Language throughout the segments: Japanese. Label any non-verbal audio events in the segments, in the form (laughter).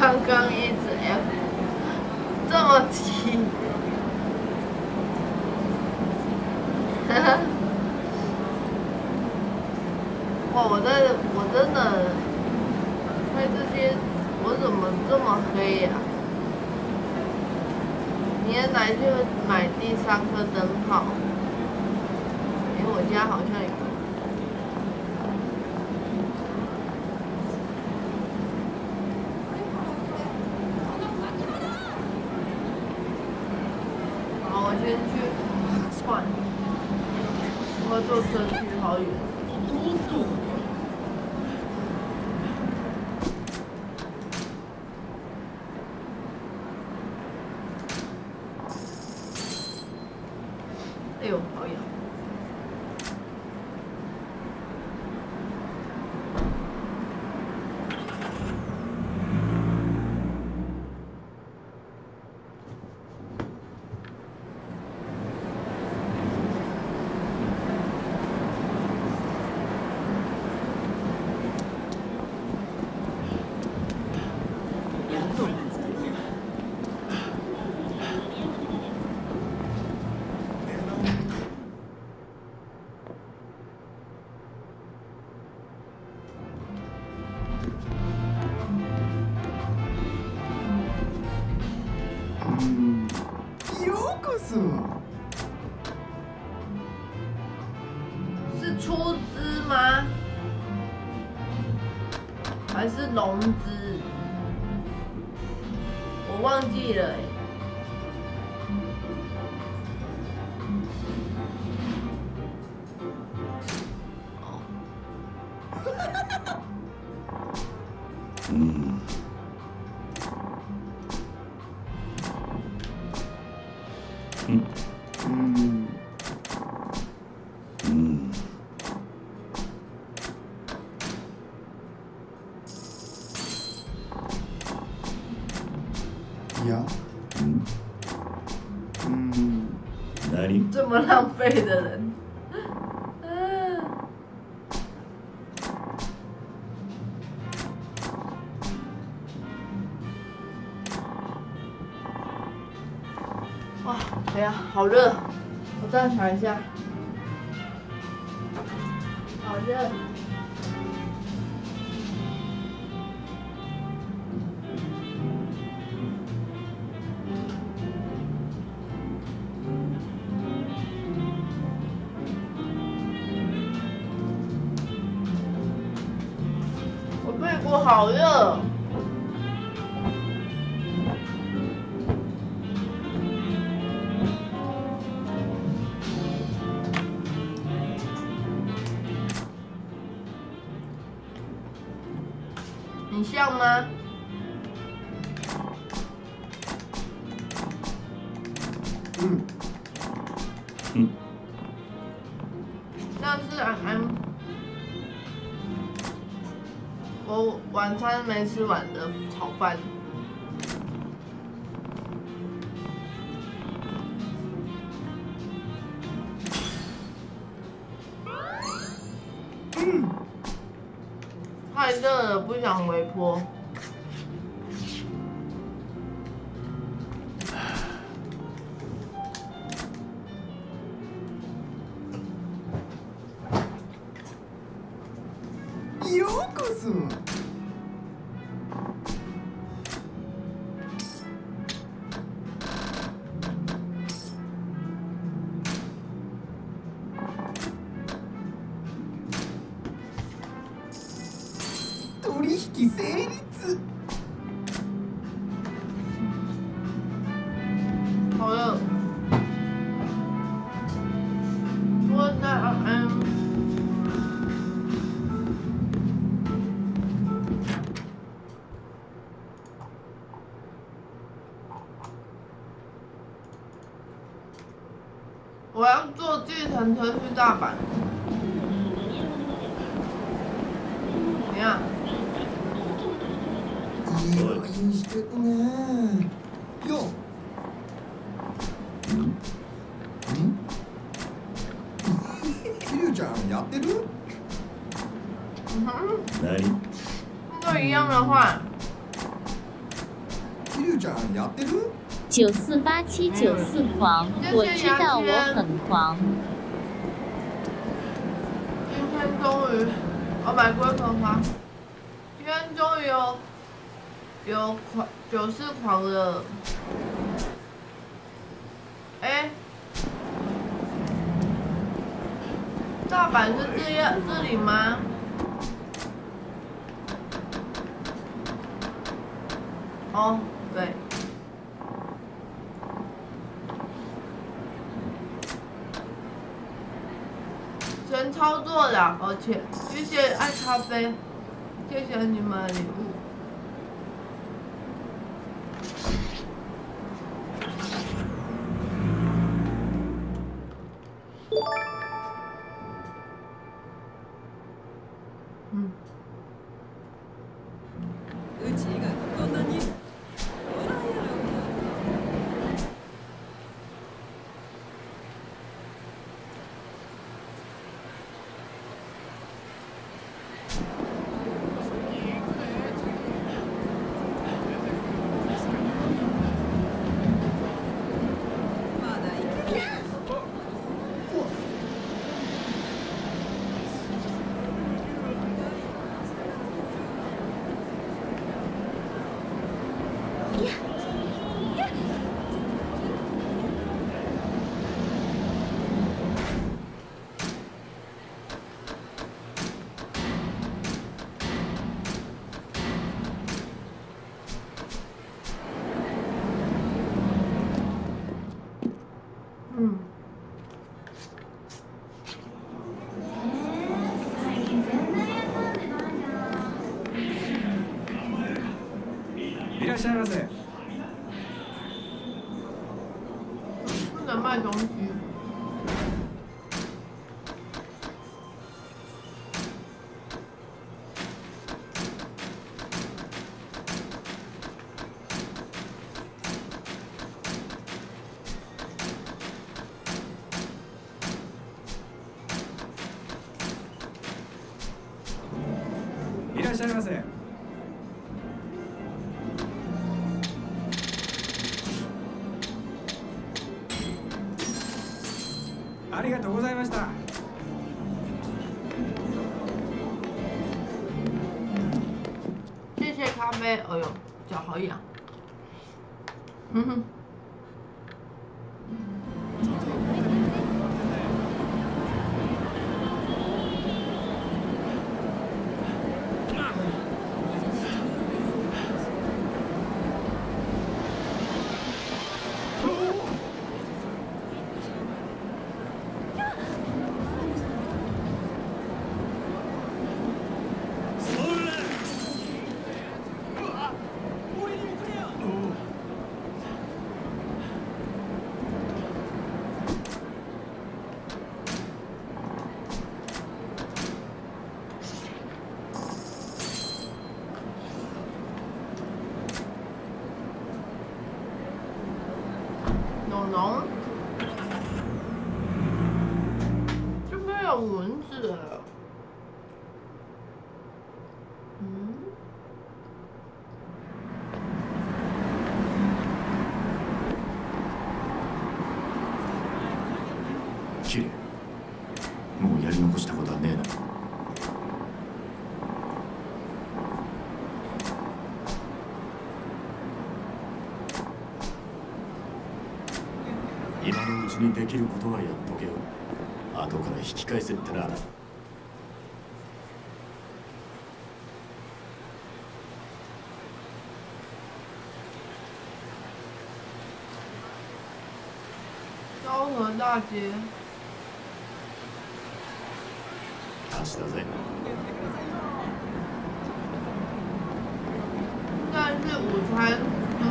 刚刚一直 F，这么急，哈哈。哇，我在，我真的拍这些，我怎么这么黑呀、明天来就买第三颗灯泡。哎、我家好像 (laughs) 背的人。哇，哎呀，好热！我站起来一下，tanesi var. 坐计程车去大阪。怎样？いいワインしてるねようんうんゆうちゃんやってる嗯哼，何都一样的话， 桐生ちゃんやってる九四八七九四狂，我知道我很狂。 于我买龟壳花，今天终于有有狂九四狂了。哎、大阪是这样这里吗？哦，对。全操做了，而且谢谢爱咖啡，谢谢你们礼物。にできることはやっとけよ後から引き返せってな昭和大街。明日だぜ但是午餐，嗯，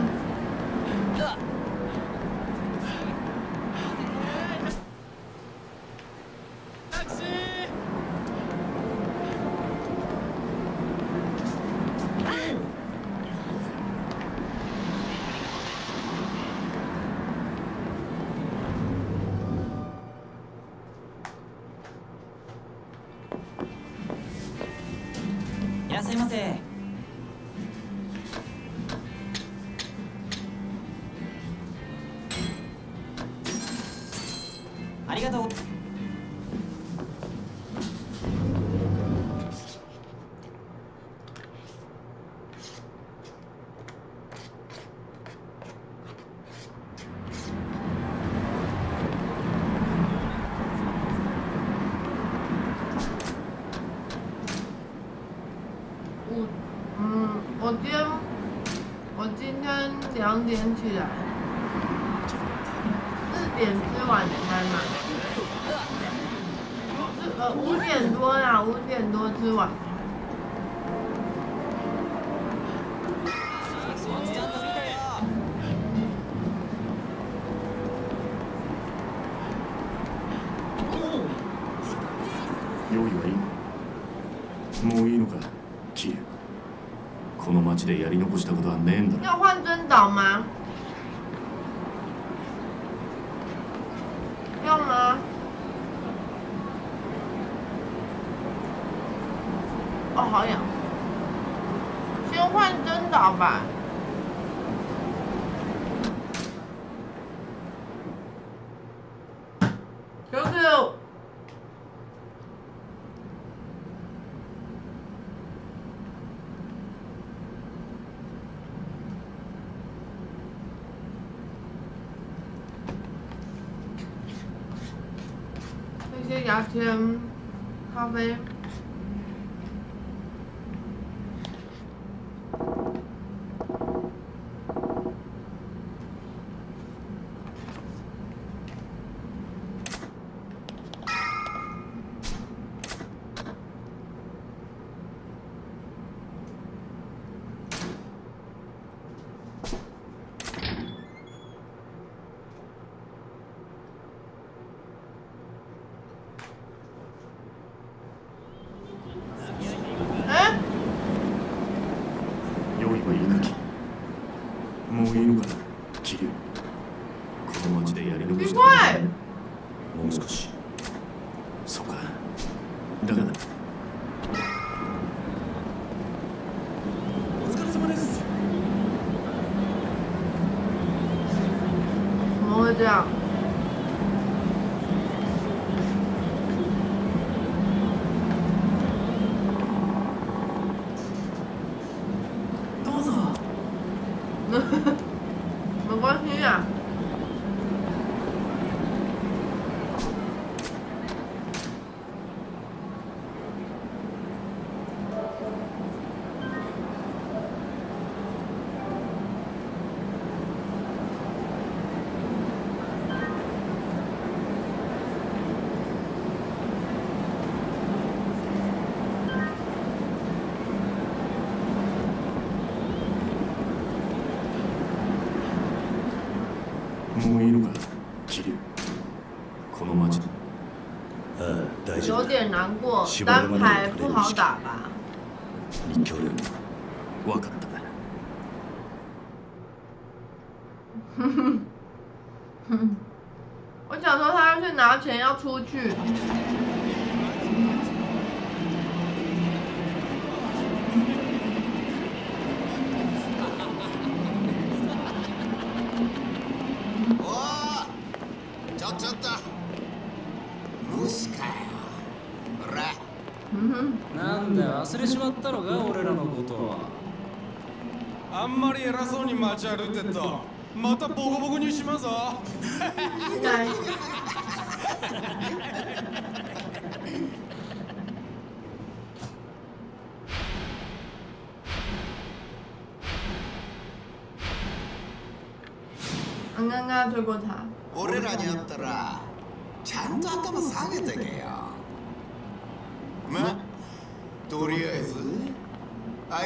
いらっしゃいませ。でやり残したことはねえんだ要换尊岛吗？at um, have 单排不好打。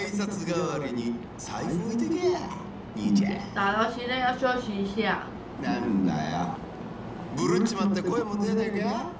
挨拶代わりに財布置いてけ兄ちゃん。打到现在要休息一下なんだよ。ブルっちまって声も出ないか？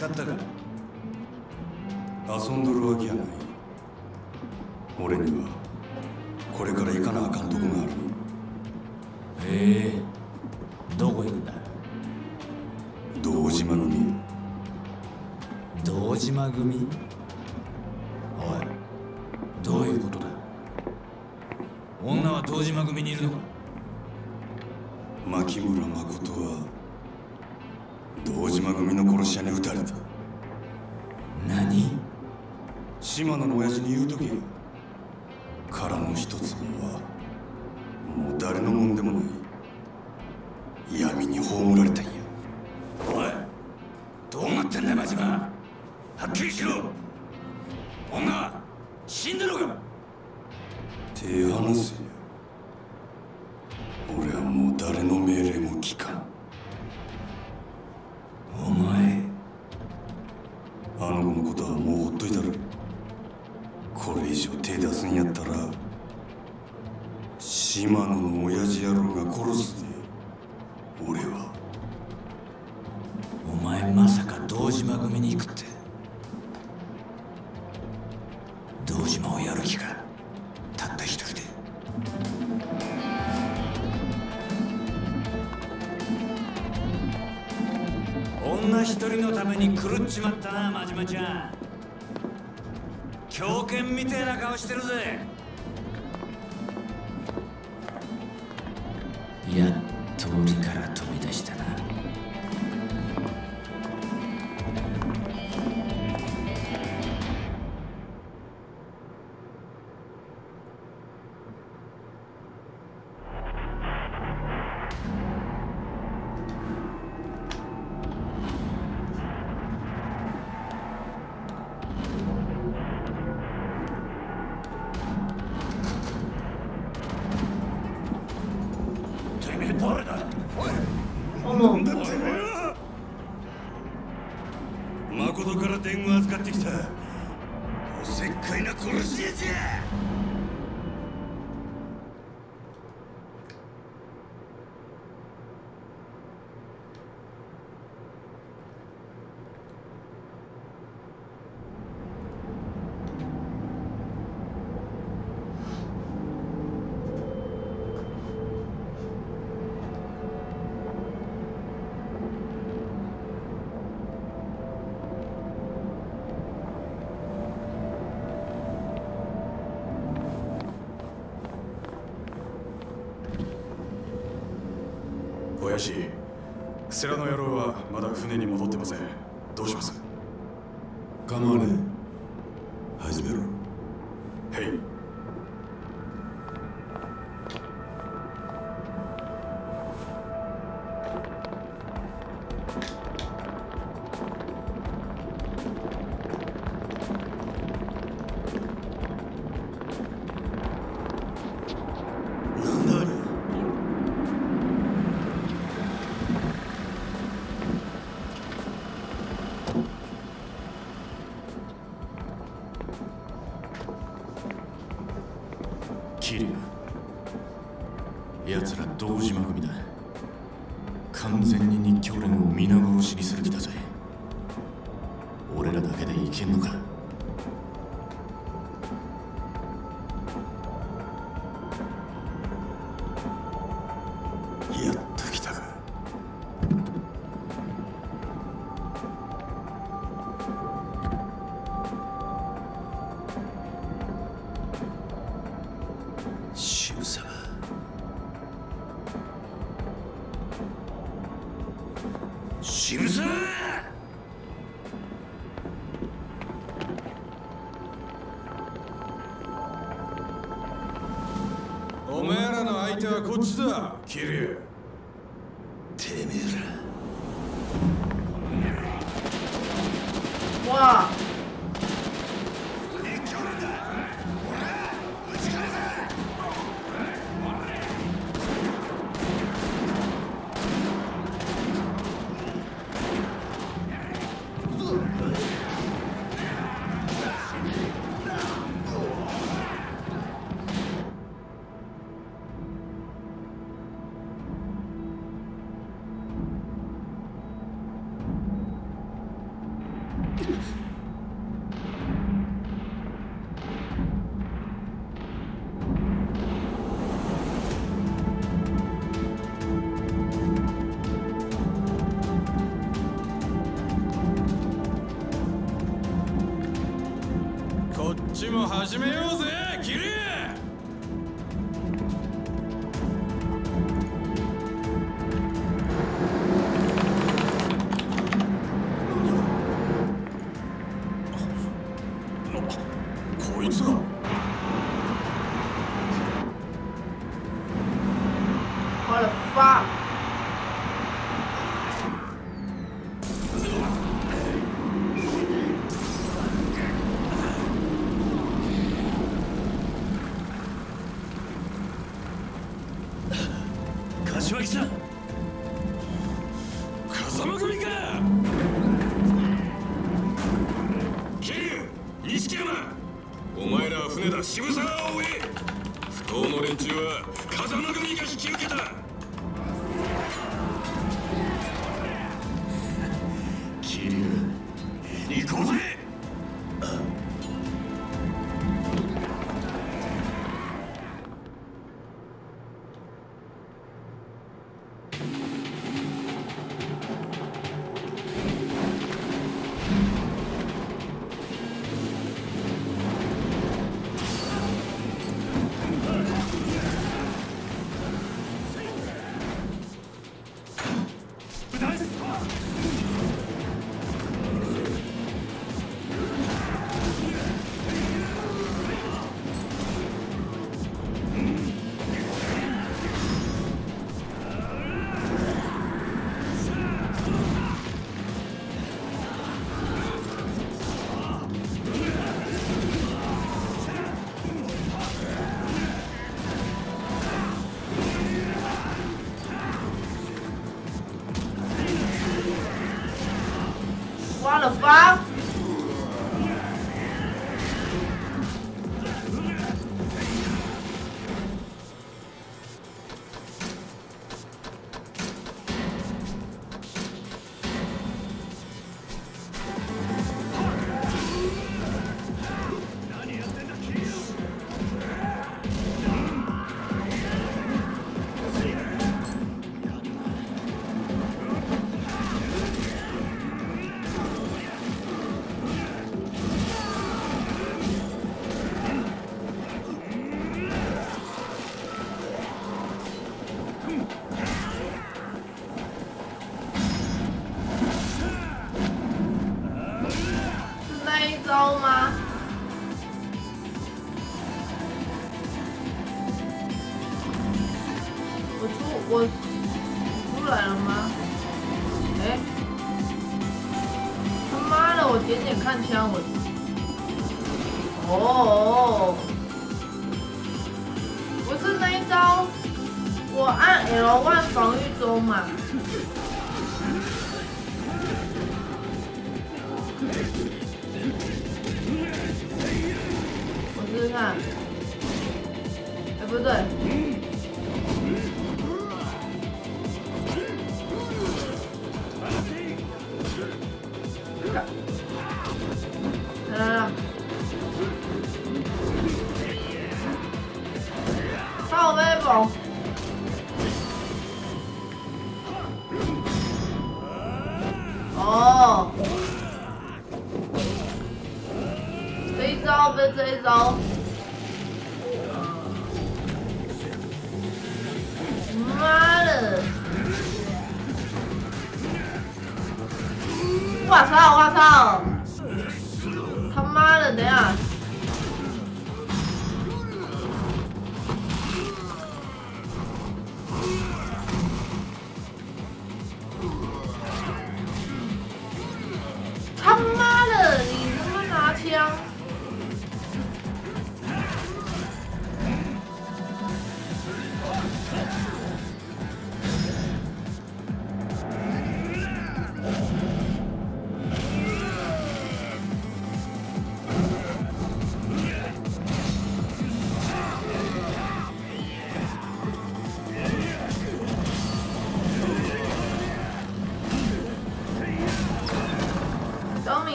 使ったか遊んどるわけやない。俺には。島野の親父にちまったな真島ちゃん。狂犬みてえな顔してるぜ。son. Wow.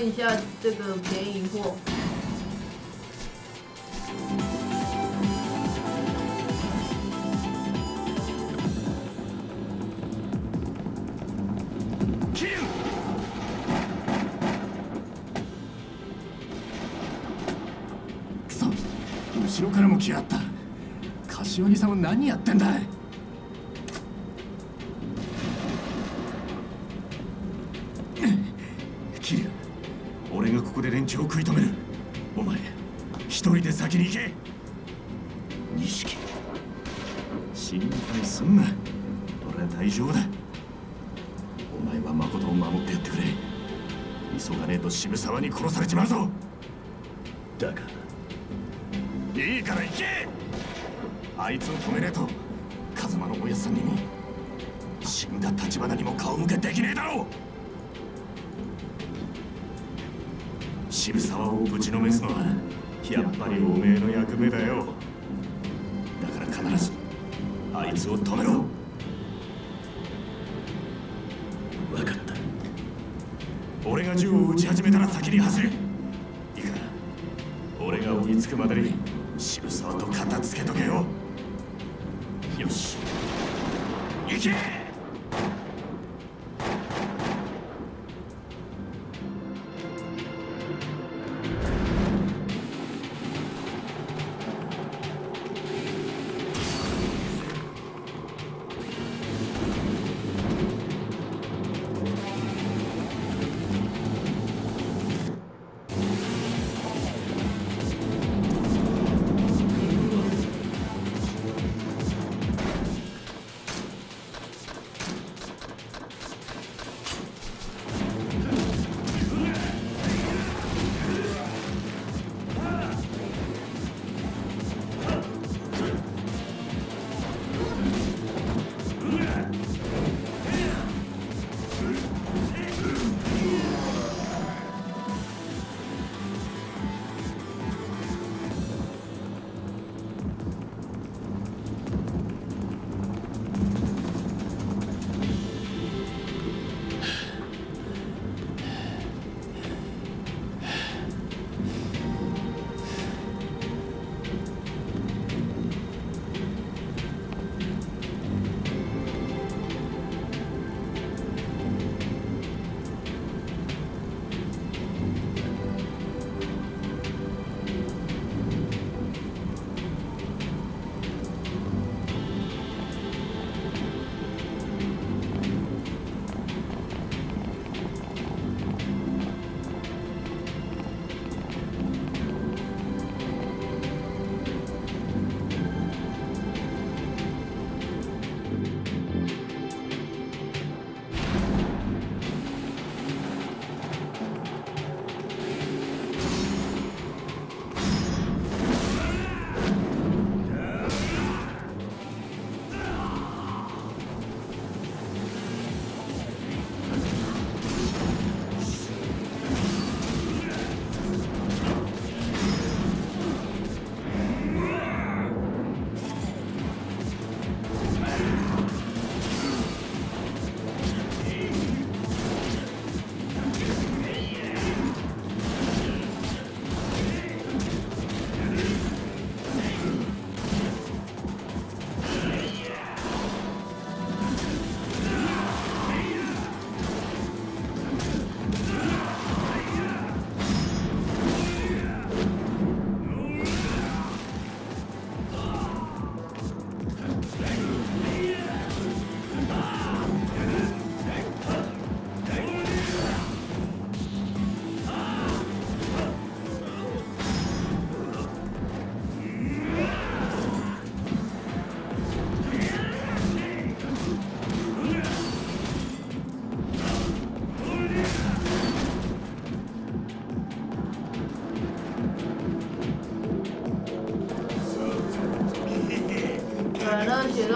推一下这个便宜货。後ろからも来やがった。柏木さんは何やってんだい？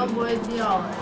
它不会掉诶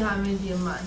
还没点满。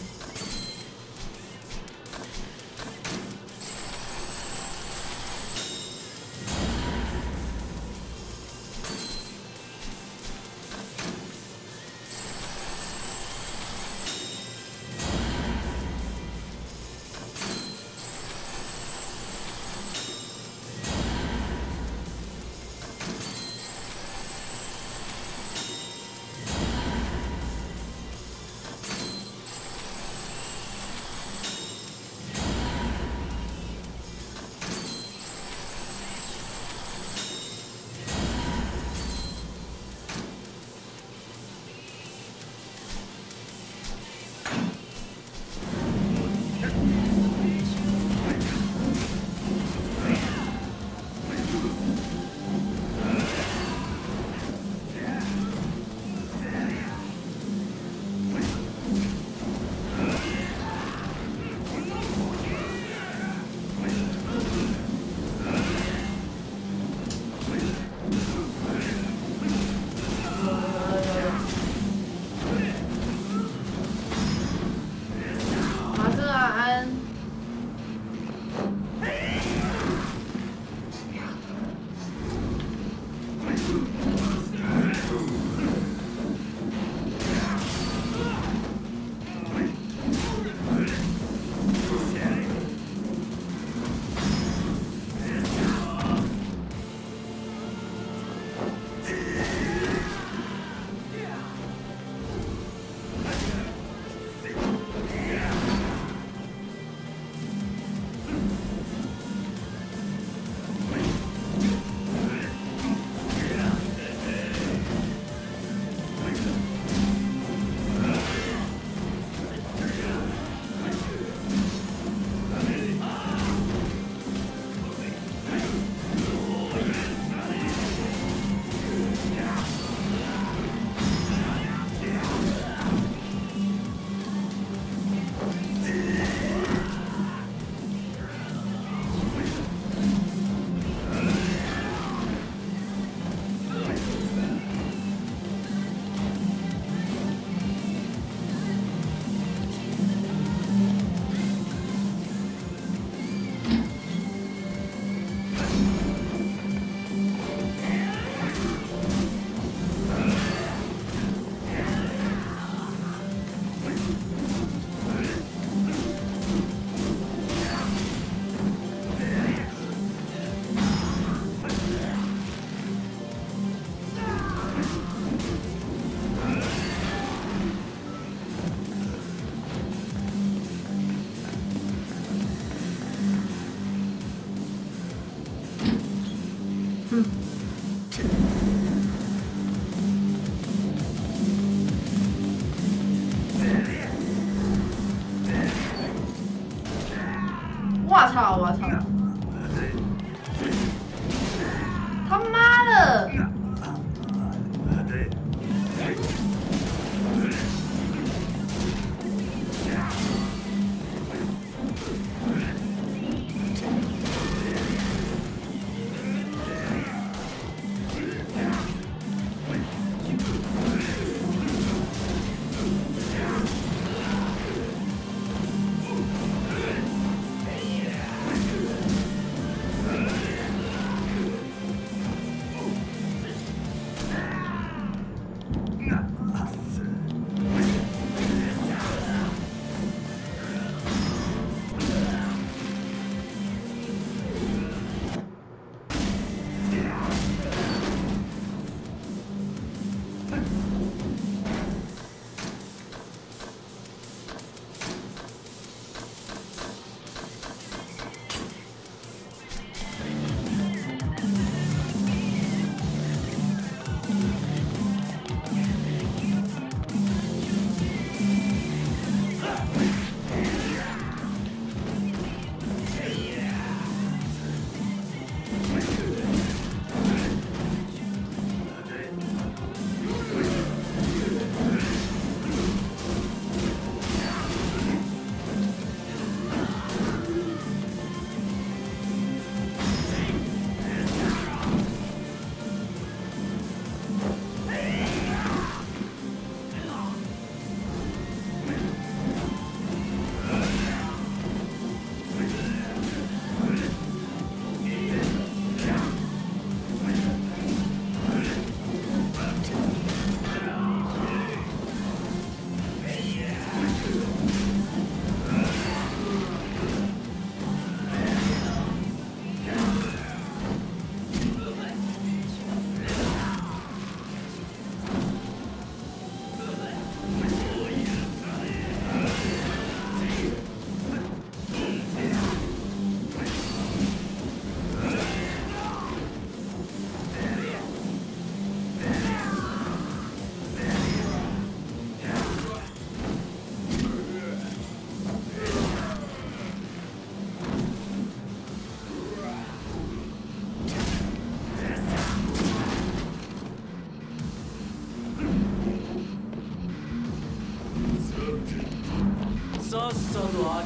这么多。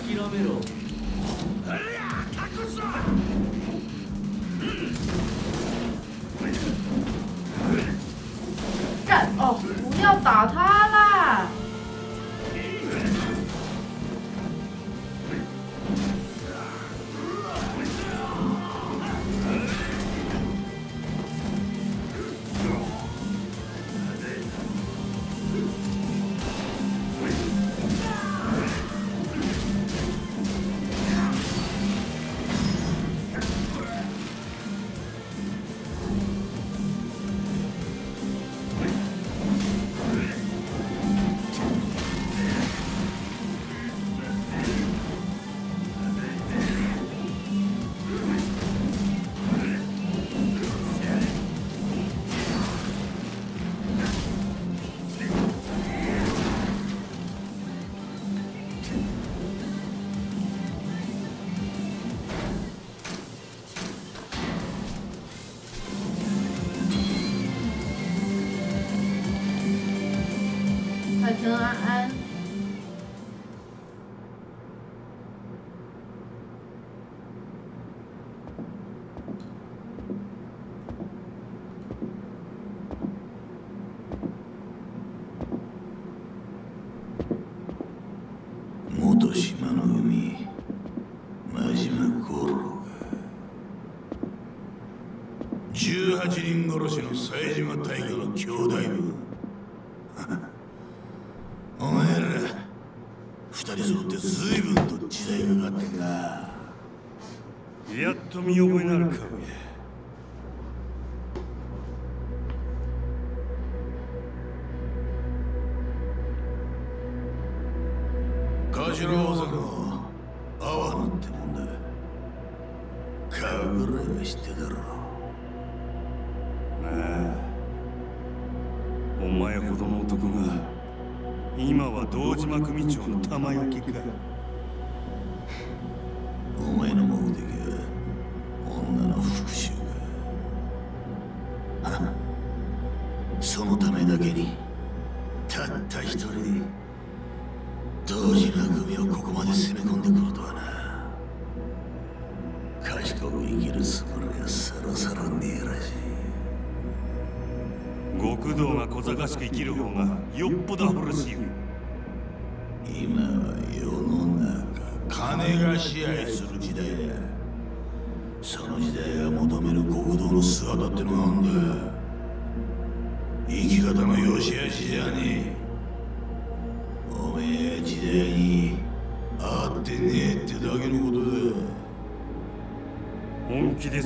熊組長の玉焼きか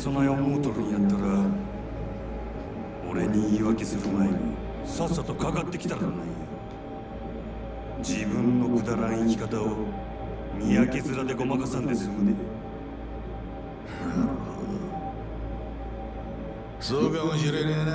そない思うとるんやったら俺に言い訳する前にさっさとかかってきたらな。い自分のくだらん生き方を三宅面でごまかさんですむで。そうかもしれねえな。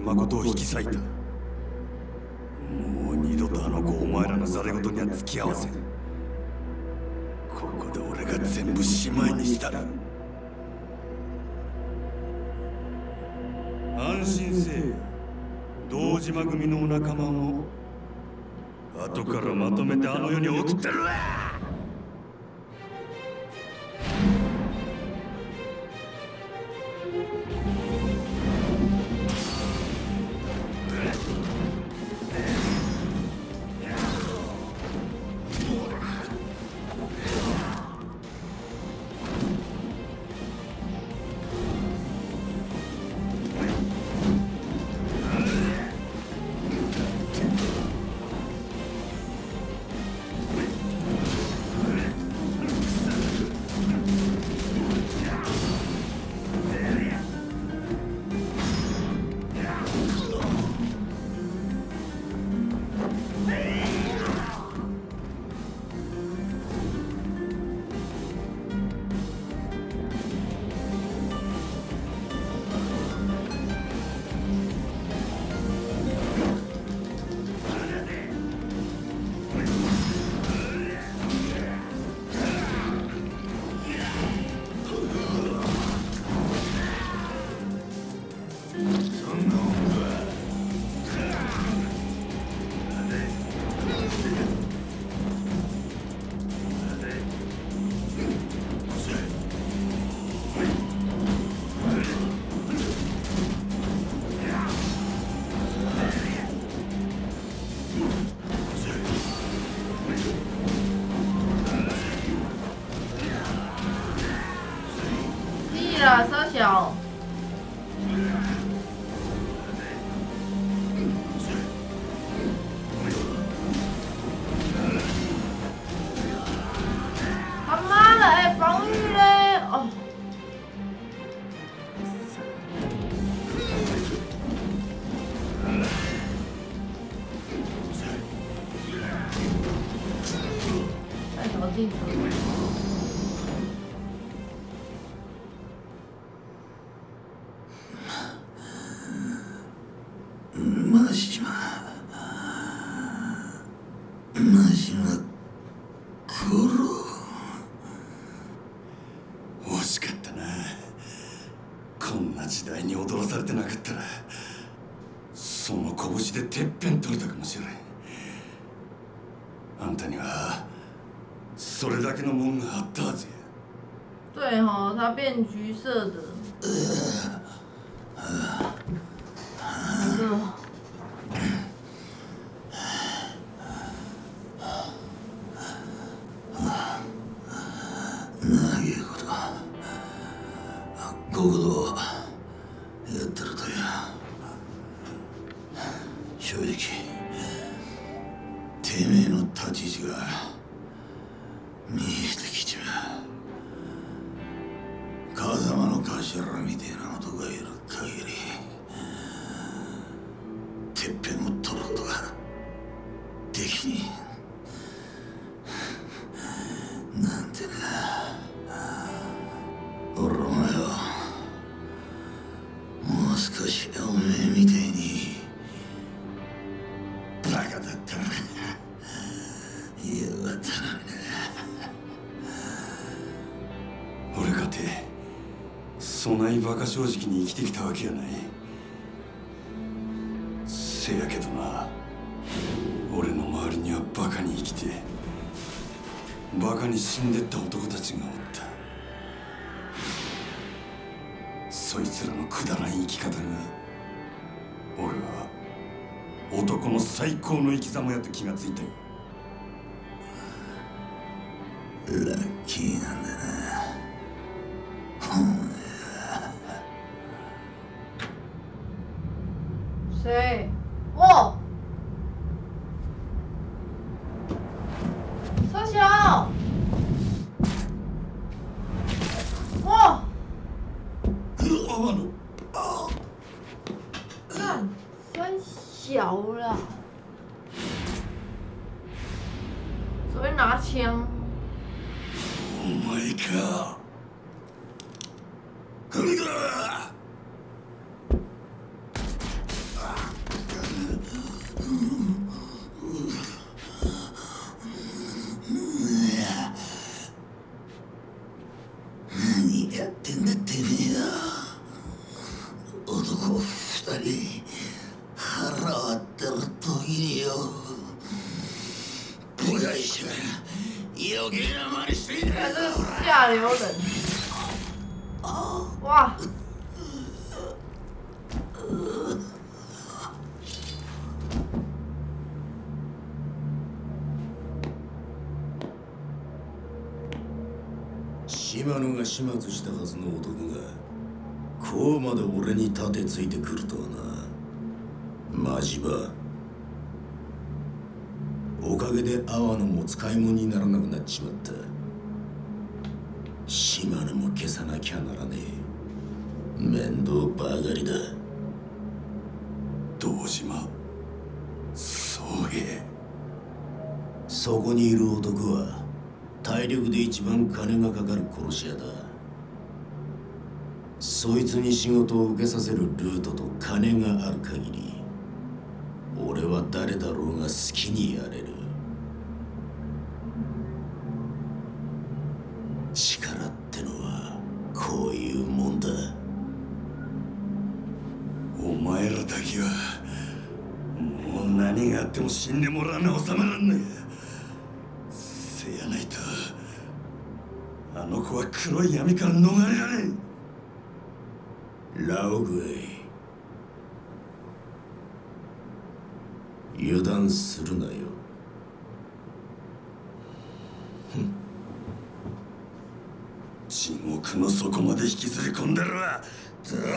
に誠を引き裂いた。もう二度とあの子お前らのザレ言には付き合わせここで俺が全部しまいにした。ら安心せえ。堂島組のお仲間も後からまとめてあの世に送ってるわ。取れたかもしれんあんたにはそれだけのもんがあったはずや对吼、它变橘色的。っぺんを取ることができねえなんてな。俺お前はもう少しおめえみたいにバカだったらよかったのにな俺かてそないバカ正直に生きてきたわけやない。死んでった男たちがおった。そいつらのくだらん生き方が俺は男の最高の生き様やと気がついたよ。したはずの男がこうまで俺に盾ついてくるとはな。マジばおかげで阿波野も使い物にならなくなっちまった。島野も消さなきゃならねえ。面倒ばかりだ。堂島宗平そこにいる男は体力で一番金がかかる殺し屋だ。そいつに仕事を受けさせるルートと金がある限り俺は誰だろうが好きにやれる。力ってのはこういうもんだ。お前らだけはもう何があっても死んでもらわな収まらんねせやないとあの子は黒い闇から逃れられん。ラオグエイ油断するなよ。地獄の底まで引きずり込んだるわ。堂島谢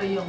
проел.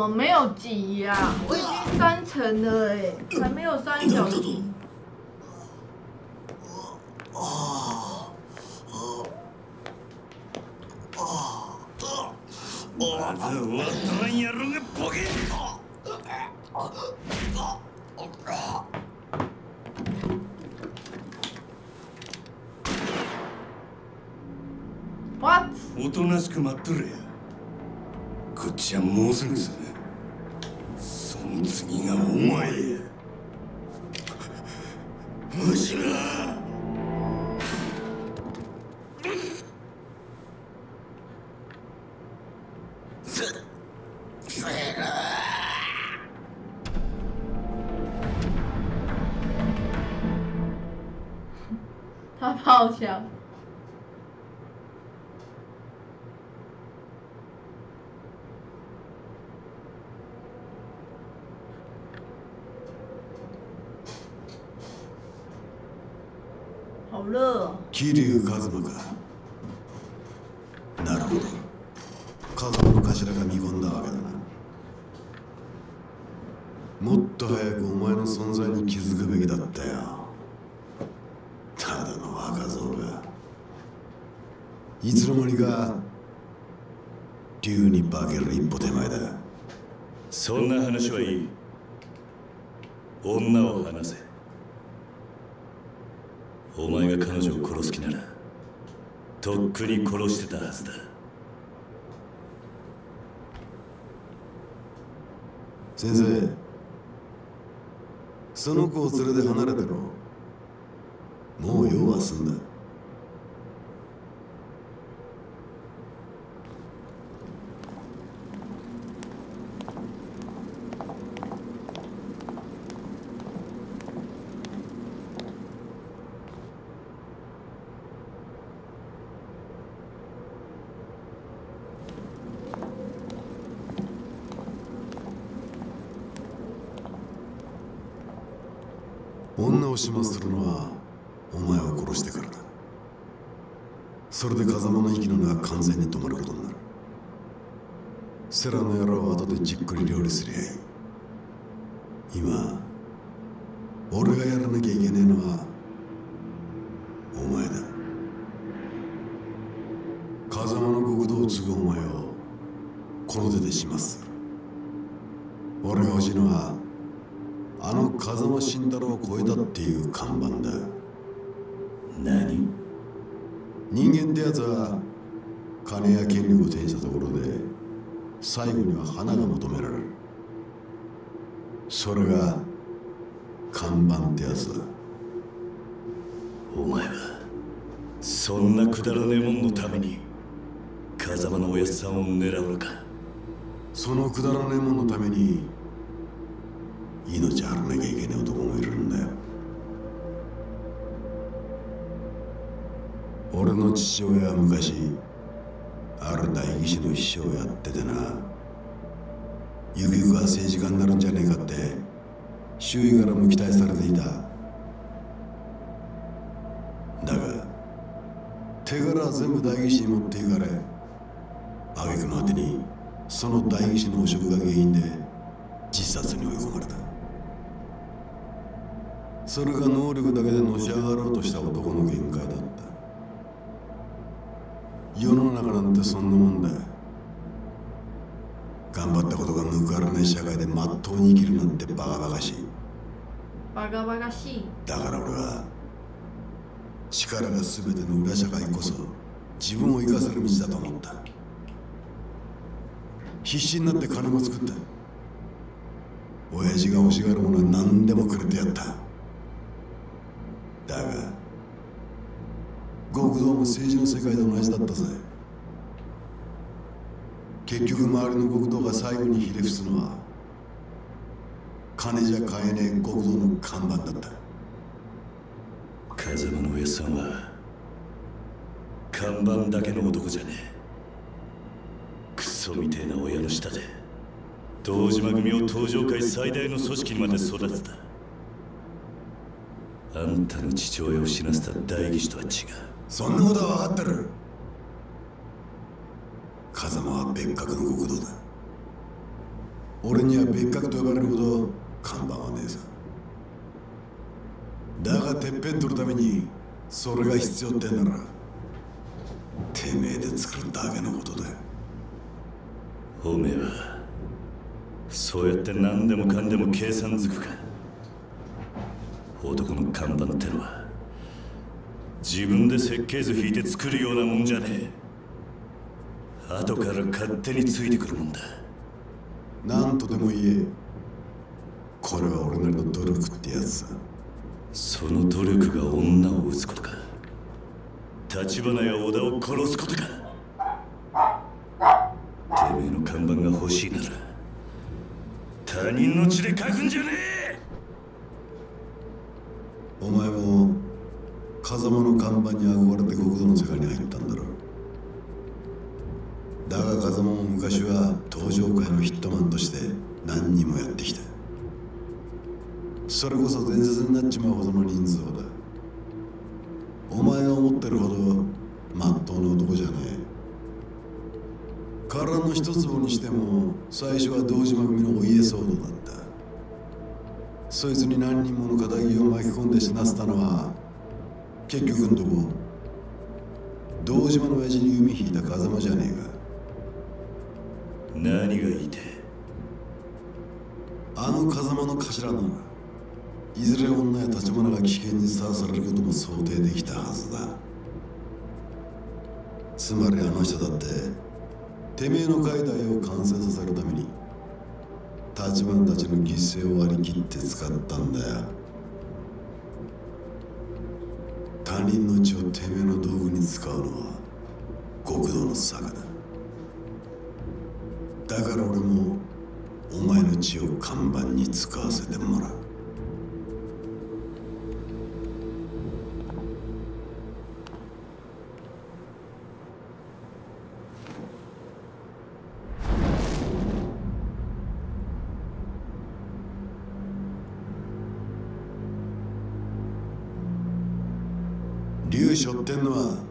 我没有挤呀、我已经三层了哎，他炮枪。好热哦！桐生一馬かなるほど風間の頭が見込んだわけだなもっと早くお前の存在に気づくべきだったよただの若造がいつの間にか竜に化ける一歩手前だ。そんな話はいい。女を話せ。お前が彼女を殺す気ならとっくに殺してたはずだ。先生その子を連れて離れてろ。もう用は済んだ女を始末するのはお前を殺してからだ。それで風間の息の根が完全に止まることになる。セラの野郎は後でじっくり料理すりゃいい。今俺がやらなきゃいけねえのはお前だ風間の国土を継ぐお前をこの手で始末する俺が欲しいのはあの風間慎太郎を超えたっていう看板だ何人間ってやつは金や権力を手にしたところで最後には花が求められる。それが看板ってやつだ。お前はそんなくだらねえもんのために風間のおやつさんを狙うのか。そのくだらねえもんのために命張らなきゃいけない男もいるんだよ。俺の父親は昔ある代議士の秘書をやっててな。ゆくゆくは政治家になるんじゃねえかって周囲からも期待されていた。だが手柄は全部代議士に持っていかれ挙句の果てにその代議士の汚職が原因で自殺に追い込まれた。それが能力だけでのし上がろうとした男の限界だった。世の中なんてそんなもんだ頑張ったことが報われない社会でまっとうに生きるなんてバカバカしい。バカバカしい。だから俺は力が全ての裏社会こそ自分を生かせる道だと思った。必死になって金も作った。親父が欲しがるものは何でもくれてやっただが極道も政治の世界と同じだったぜ。結局周りの極道が最後にひれ伏すのは金じゃ買えねえ極道の看板だった。風間の親さんは看板だけの男じゃねえ。クソみてえな親の下で堂島組を東上界最大の組織にまで育てた。あんたの父親を死なせた代議士とは違う。そんなことは分かってる。風間は別格の極道だ。俺には別格と呼ばれるほど看板はねえさ。だがてっぺん取るためにそれが必要ってんならてめえで作るだけのことだ。おめえはそうやって何でもかんでも計算づくか。男の看板ってのは自分で設計図引いて作るようなもんじゃねえ。後から勝手についてくるもんだ。何とでも言え。これは俺なりの努力ってやつさ。その努力が女を撃つことか。立花や織田を殺すことか。てめえの看板が欲しいなら他人の血で書くんじゃねえ風間の看板に憧れて極道の世界に入ったんだろう。だが風間も昔は東上界のヒットマンとして何人もやってきた。それこそ伝説になっちまうほどの人数だお前が思ってるほどまっとうな男じゃねえ。体の一坪にしても最初は堂島組のお家騒動だった。そいつに何人もの仇を巻き込んで死なせたのは結局んとこ堂島の親父に弓引いた風間じゃねえか。何が言いてあの風間の頭ならいずれ女や立花が危険にさらされることも想定できたはずだ。つまりあの人だっててめえの解体を完成させるために立花たちの犠牲を割り切って使ったんだよ他人の血をてめえの道具に使うのは極道の策だ。だから俺もお前の血を看板に使わせてもらう。龍背ってんのは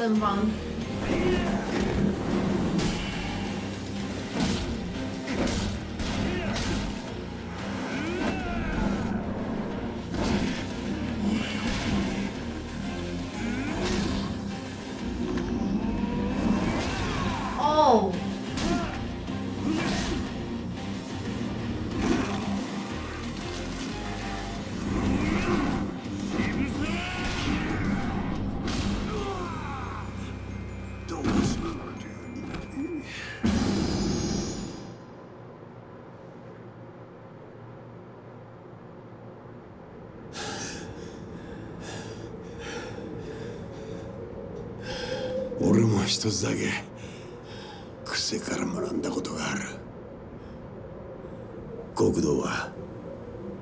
正方。俺も一つだけ癖から学んだことがある。極道は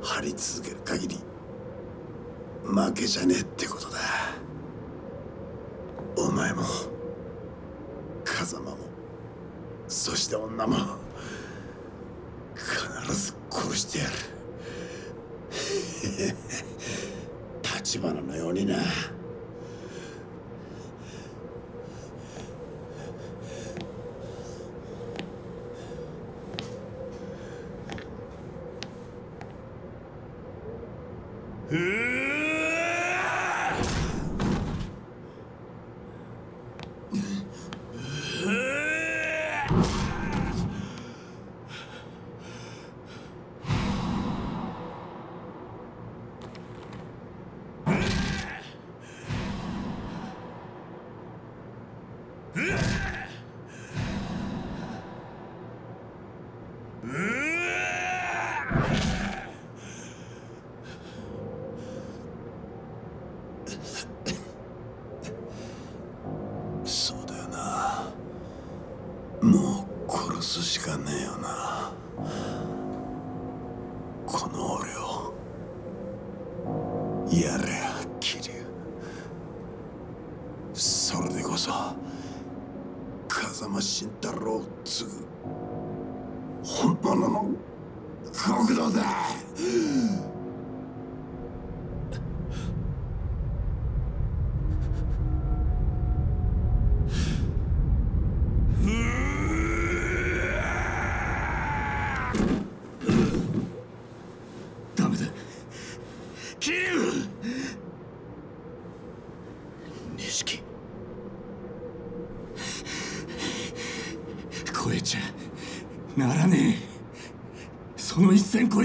張り続ける限り負けじゃねえってことだ。お前も風間もそして女も。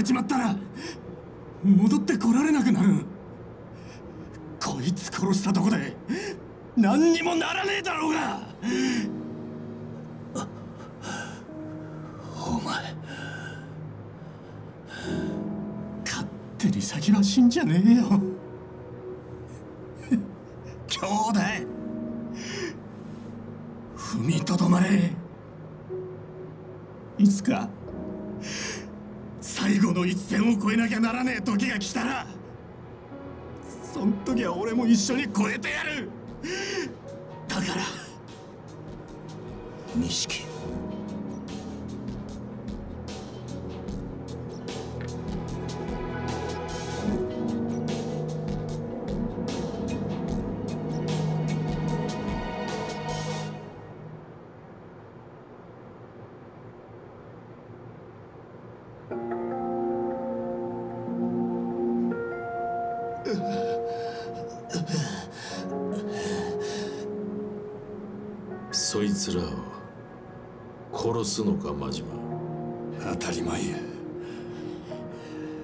ゃならねえちまったら戻ってこられなくなる。こいつ殺したとこで何にもならねえだろうが。お前勝手に先は死んじゃねえよ。兄弟踏みとどまれ。いつかえなきゃならねえ時が来たらそん時は俺も一緒に超えてやる。だから錦。すのか真島。当たり前や。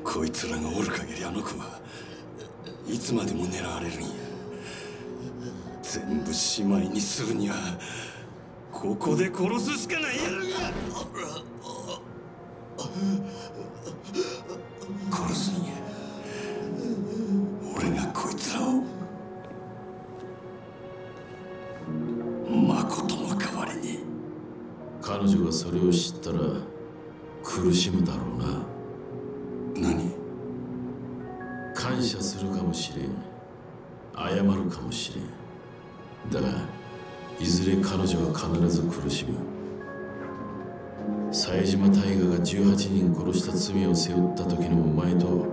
こいつらがおる限りあの子はいつまでも狙われるんや。全部しまいにするにはここで殺すしかないやろが。殺すんや彼女がそれを知ったら苦しむだろうな。何？感謝するかもしれん。謝るかもしれん。だがいずれ彼女は必ず苦しむ。冴島大河が18人殺した罪を背負った時のお前と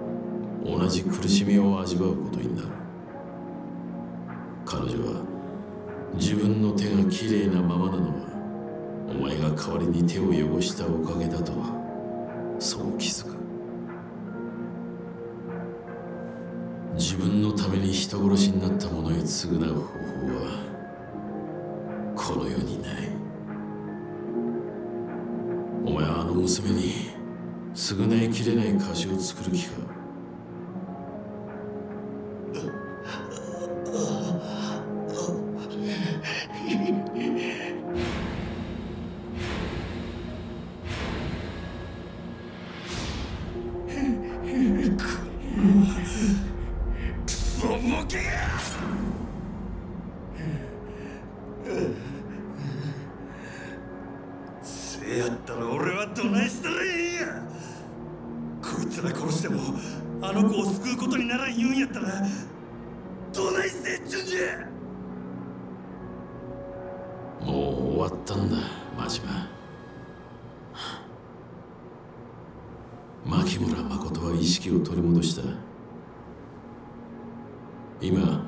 同じ苦しみを味わうことになる。彼女は自分の手がきれいなままなのはお前が代わりに手を汚したおかげだとそう気づく。自分のために人殺しになった者へ償う方法はこの世にない。お前はあの娘に償いきれない歌詞を作る気か？せやったら俺はどないしたらええんや。こいつら殺してもあの子を救うことにならん言うんやったらどないせえっちゅうんじゃ。もう終わったんだ真島。(laughs) 牧村誠は意識を取り戻した今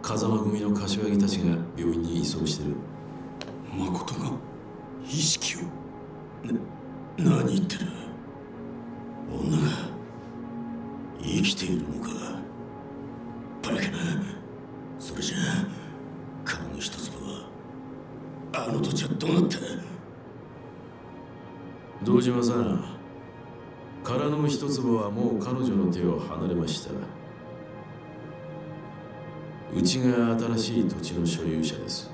風間組の柏木たちが病院に移送してる。誠が意識を何言ってる。女が生きているのか。バカな。それじゃあ彼の一粒はあの土地はどうなった。堂島さん空の一坪はもう彼女の手を離れましたうちが新しい土地の所有者です。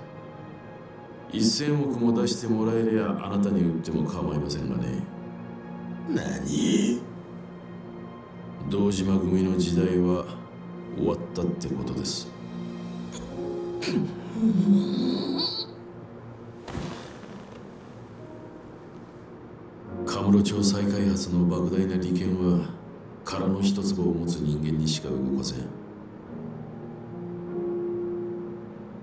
1000億も出してもらえりゃあなたに売っても構いませんがね。何？堂島組の時代は終わったってことです。カムロ町再開発の莫大な利権は空の一坪を持つ人間にしか動かせん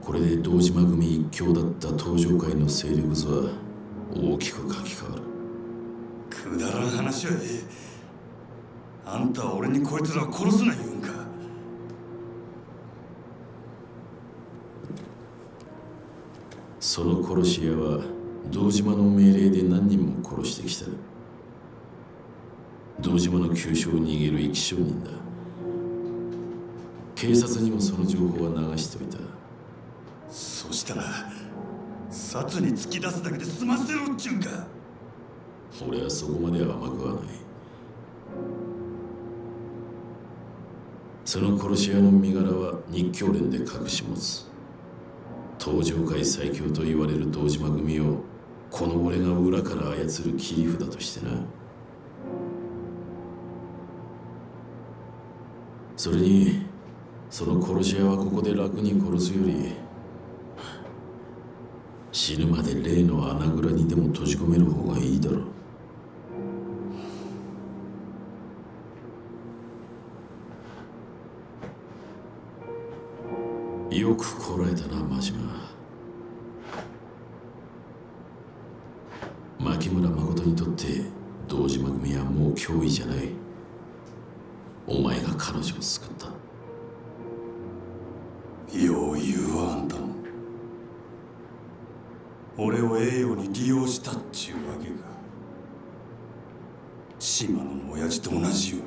これで堂島組一強だった東上界の勢力図は大きく書き換わる。くだらん話はええあんたは俺にこいつらを殺すな言うんか。その殺し屋は堂島の命令で何人も殺してきた。堂島の急所を逃げる生き証人だ。警察にもその情報は流しておいたそしたら殺に突き出すだけで済ませろっちゅうんか。俺はそこまでは甘くはない。その殺し屋の身柄は日教連で隠し持つ。東上界最強と言われる堂島組をこの俺が裏から操る切り札としてな。それにその殺し屋はここで楽に殺すより死ぬまで例の穴蔵にでも閉じ込める方がいいだろう。よくこらえたな真島。牧村誠にとって堂島組はもう脅威じゃない。お前が彼女を救った。よう言うわあんたも俺を栄養に利用したっちゅうわけか。島野の親父と同じよ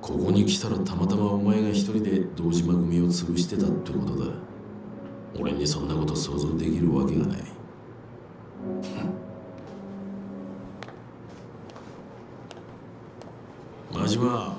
ここに来たらたまたまお前が一人で堂島組を潰してたってことだ。俺にそんなこと想像できるわけがない。(laughs) 真島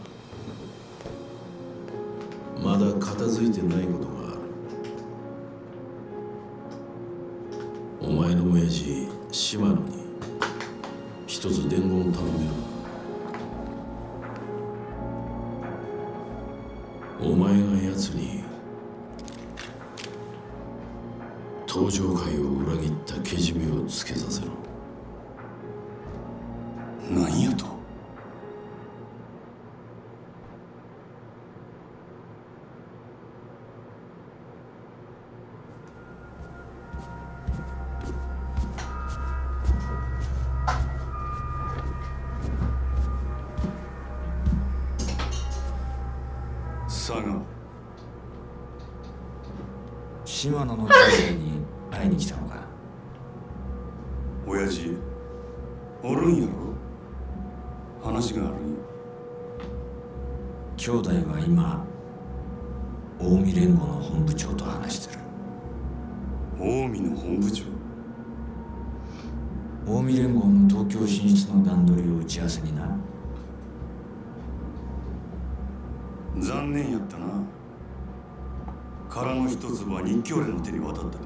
教連の手に渡ったで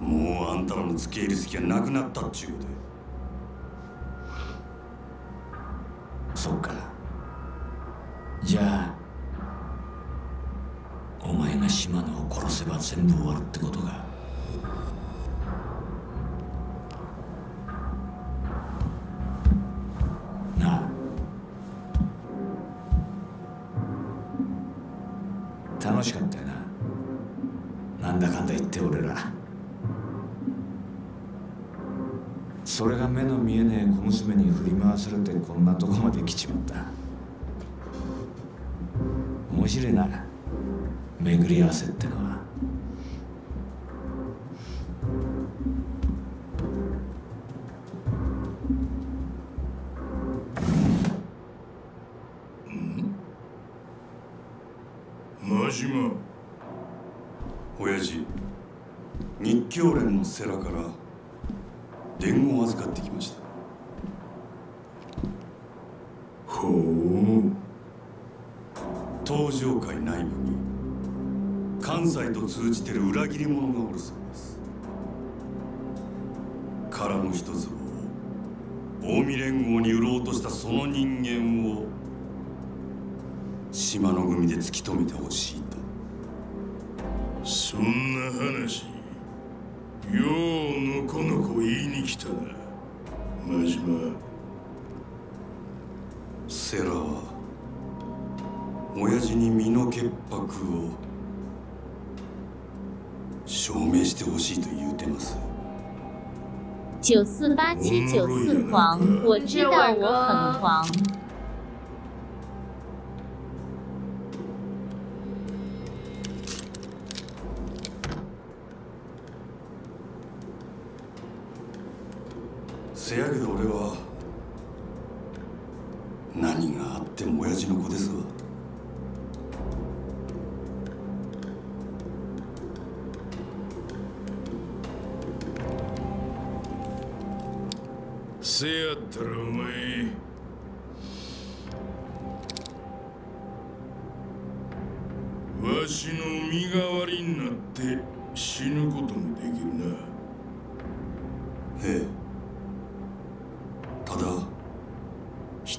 もうあんたらの付け入る隙はなくなったっちゅうことやそっかじゃあお前が島野を殺せば全部終わるってことか。忘れてこんなとこまで来ちまった。面白いな。巡り合わせってのは。関西と通じてる裏切り者がおるそうです。殻の一つを近江連合に売ろうとしたその人間を島の組で突き止めてほしいと。そんな話ようのこのこ言いに来たな。真島。セラは親父に身の潔白を証明してほしいと言うてます九四八七九四黄，我知道我很黄。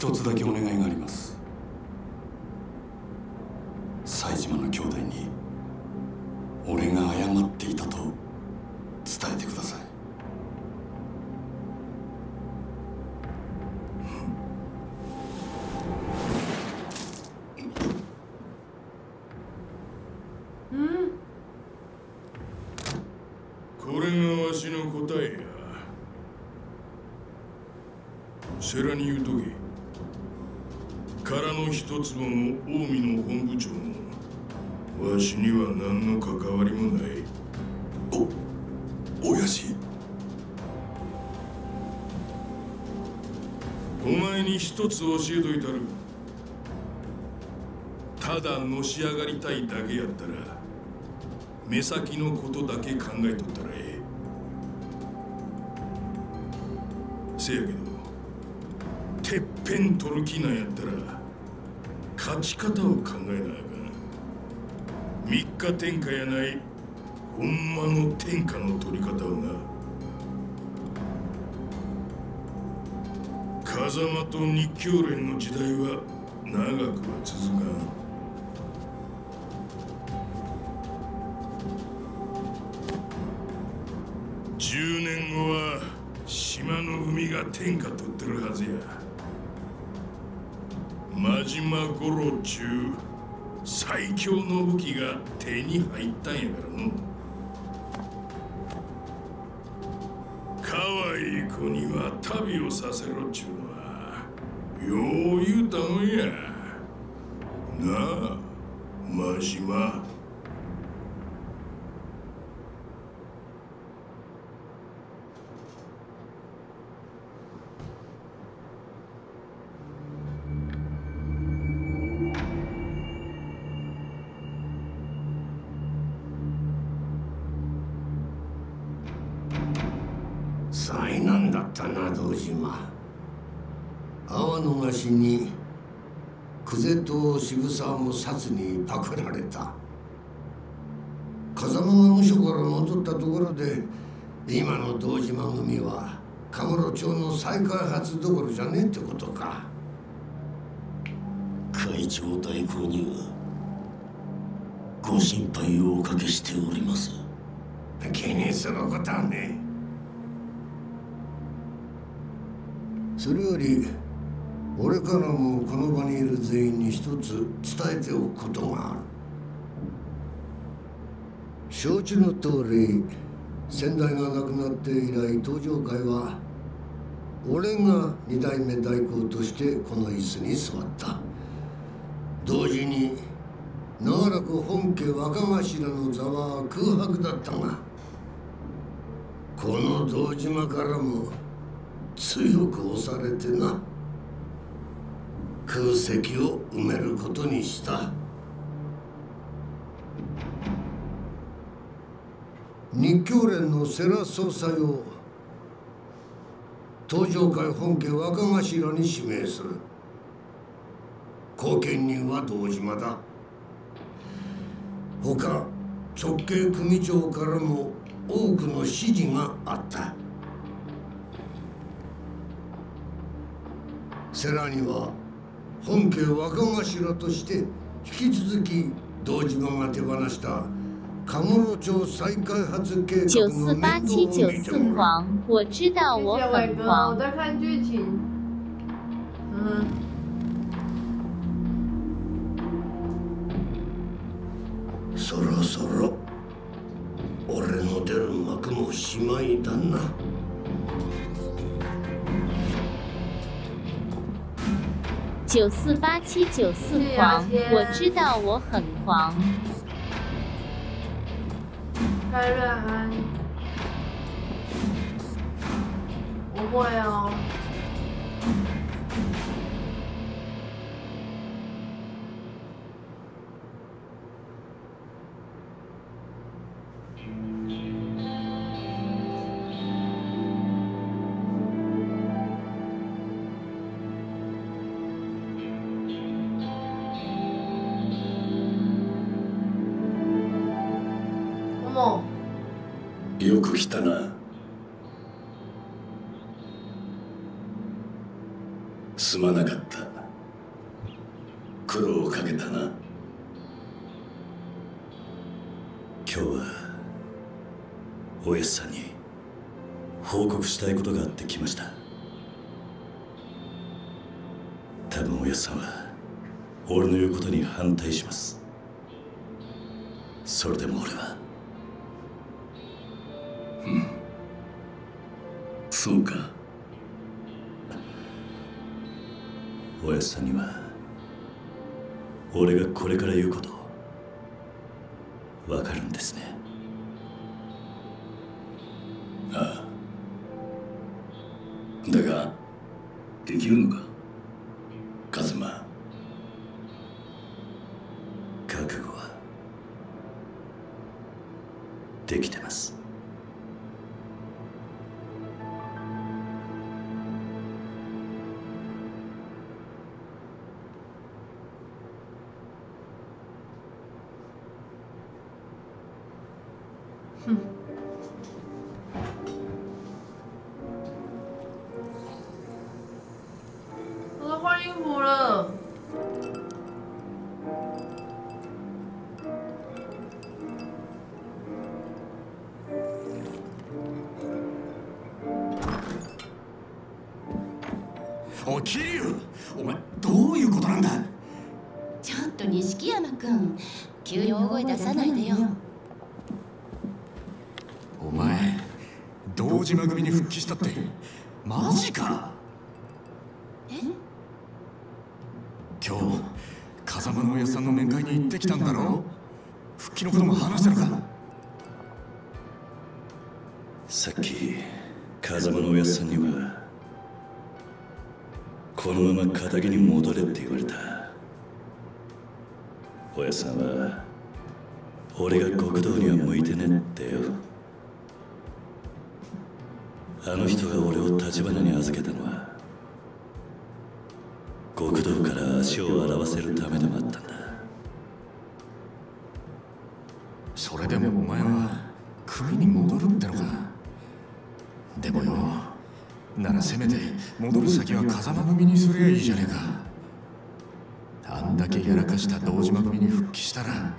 一つだけお願い目先のことだけ考えとったらええ。せやけどてっぺん取る気なんやったら勝ち方を考えなあかん。三日天下やないほんまの天下の取り方をな。風間と日教連の時代は長くは続かん。が天下取ってるはずや。真島五郎中最強の武器が手に入ったんやからの。可愛い子には旅をさせろっちゅうのはよう言うたもんや。なあ真島。阿野菓子に久世と渋沢も殺にパクられた。風間が無所から戻ったところで今の堂島組はカムロ町の再開発どころじゃねえってことか。会長代行にはご心配をおかけしております。気にすることはねそれより俺からもこの場にいる全員に一つ伝えておくことがある。承知の通り先代が亡くなって以来登場会は俺が二代目代行としてこの椅子に座った。同時に長らく本家若頭の座は空白だったがこの堂島からも強く押されてな。空席を埋めることにした。日教連の世良総裁を東上会本家若頭に指名する。後見人は堂島だ。他直系組長からも多くの指示があった。世良には本家若頭として引き続き堂島が手放したカムロ町再開発計九画の面倒を見て四もらう黄，我知道我谢谢伟哥，我很黄。在看剧情。嗯，そろそろ俺の出る幕もしまいだな九四八七九四黄，我知道我很黄。开瑞安，我会哦。まなかった。苦労をかけたな。今日はおやさんに報告したいことがあってきました。多分おやさんは俺の言うことに反対します。それでも俺は。うん。そうか。親父さんには俺がこれから言うことわかるんですね。ああ。だができるのかカズマ。覚悟はできてます。ならせめて戻る先は風間組にすりゃいいじゃねえか。あんだけやらかした堂島組に復帰したら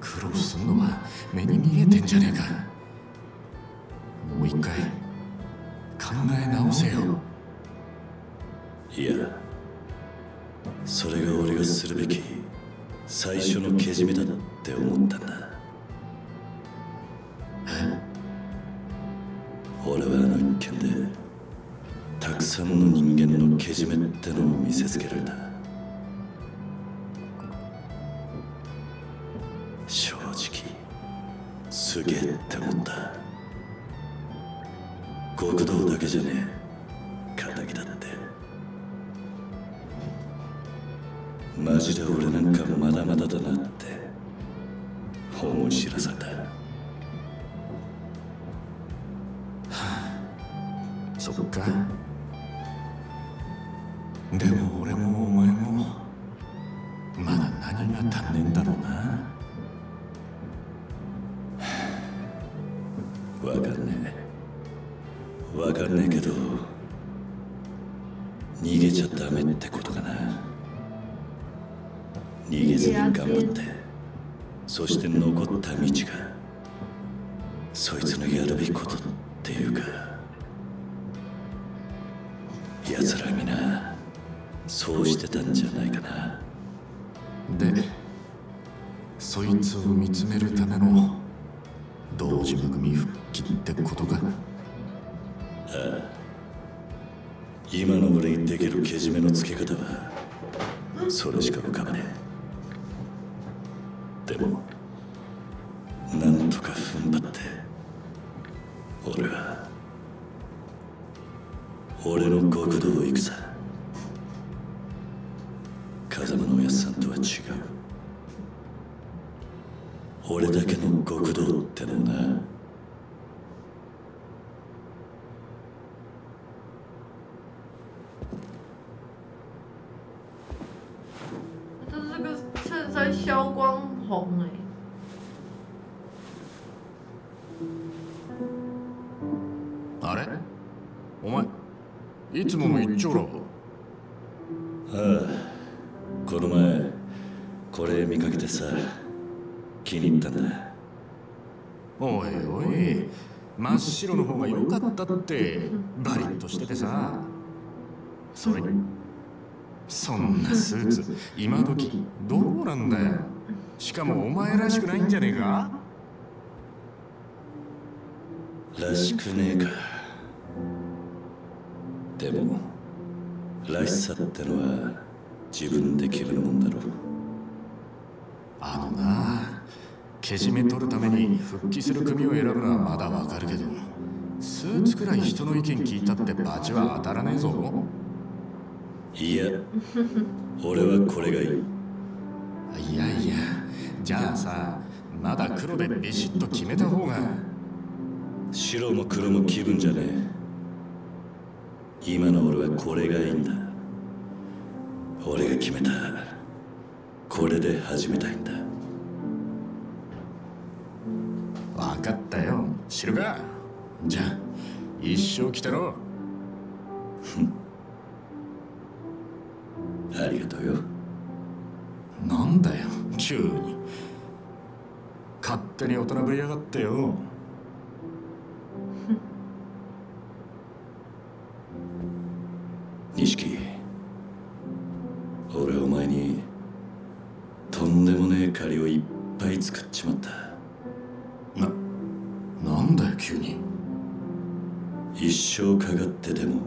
苦労すんのは目に見えてんじゃねえか。もう一回考え直せよ。いやそれが俺がするべき最初のけじめだって思ったんだ。手のを見せつけられた萧光红。あれ？お前いつもの一丁だああこの前これ見かけてさ気に入ったんだ。おいおい真っ白の方が良かったってバリッとしててさ。それにそんなスーツ今時どうなんだよ。しかもお前らしくないんじゃねえか？らしくねえか。でもらしさってのは自分で決めるもんだろあのなけじめ取るために復帰する組を選ぶのはまだわかるけどスーツくらい人の意見聞いたってバチは当たらねえぞいや俺はこれがいい。いやいやじゃあさまだ黒でビシッと決めた方が。白も黒も気分じゃねえ。今の俺はこれがいいんだ。俺が決めた。これで始めたいんだ。分かったよ知るかじゃあ一生来てろありがとうよ。なんだよ急に。勝手に大人ぶりやがってよ。錦俺お前にとんでもねえ借りをいっぱい作っちまった。ななんだよ急に。一生かかってでも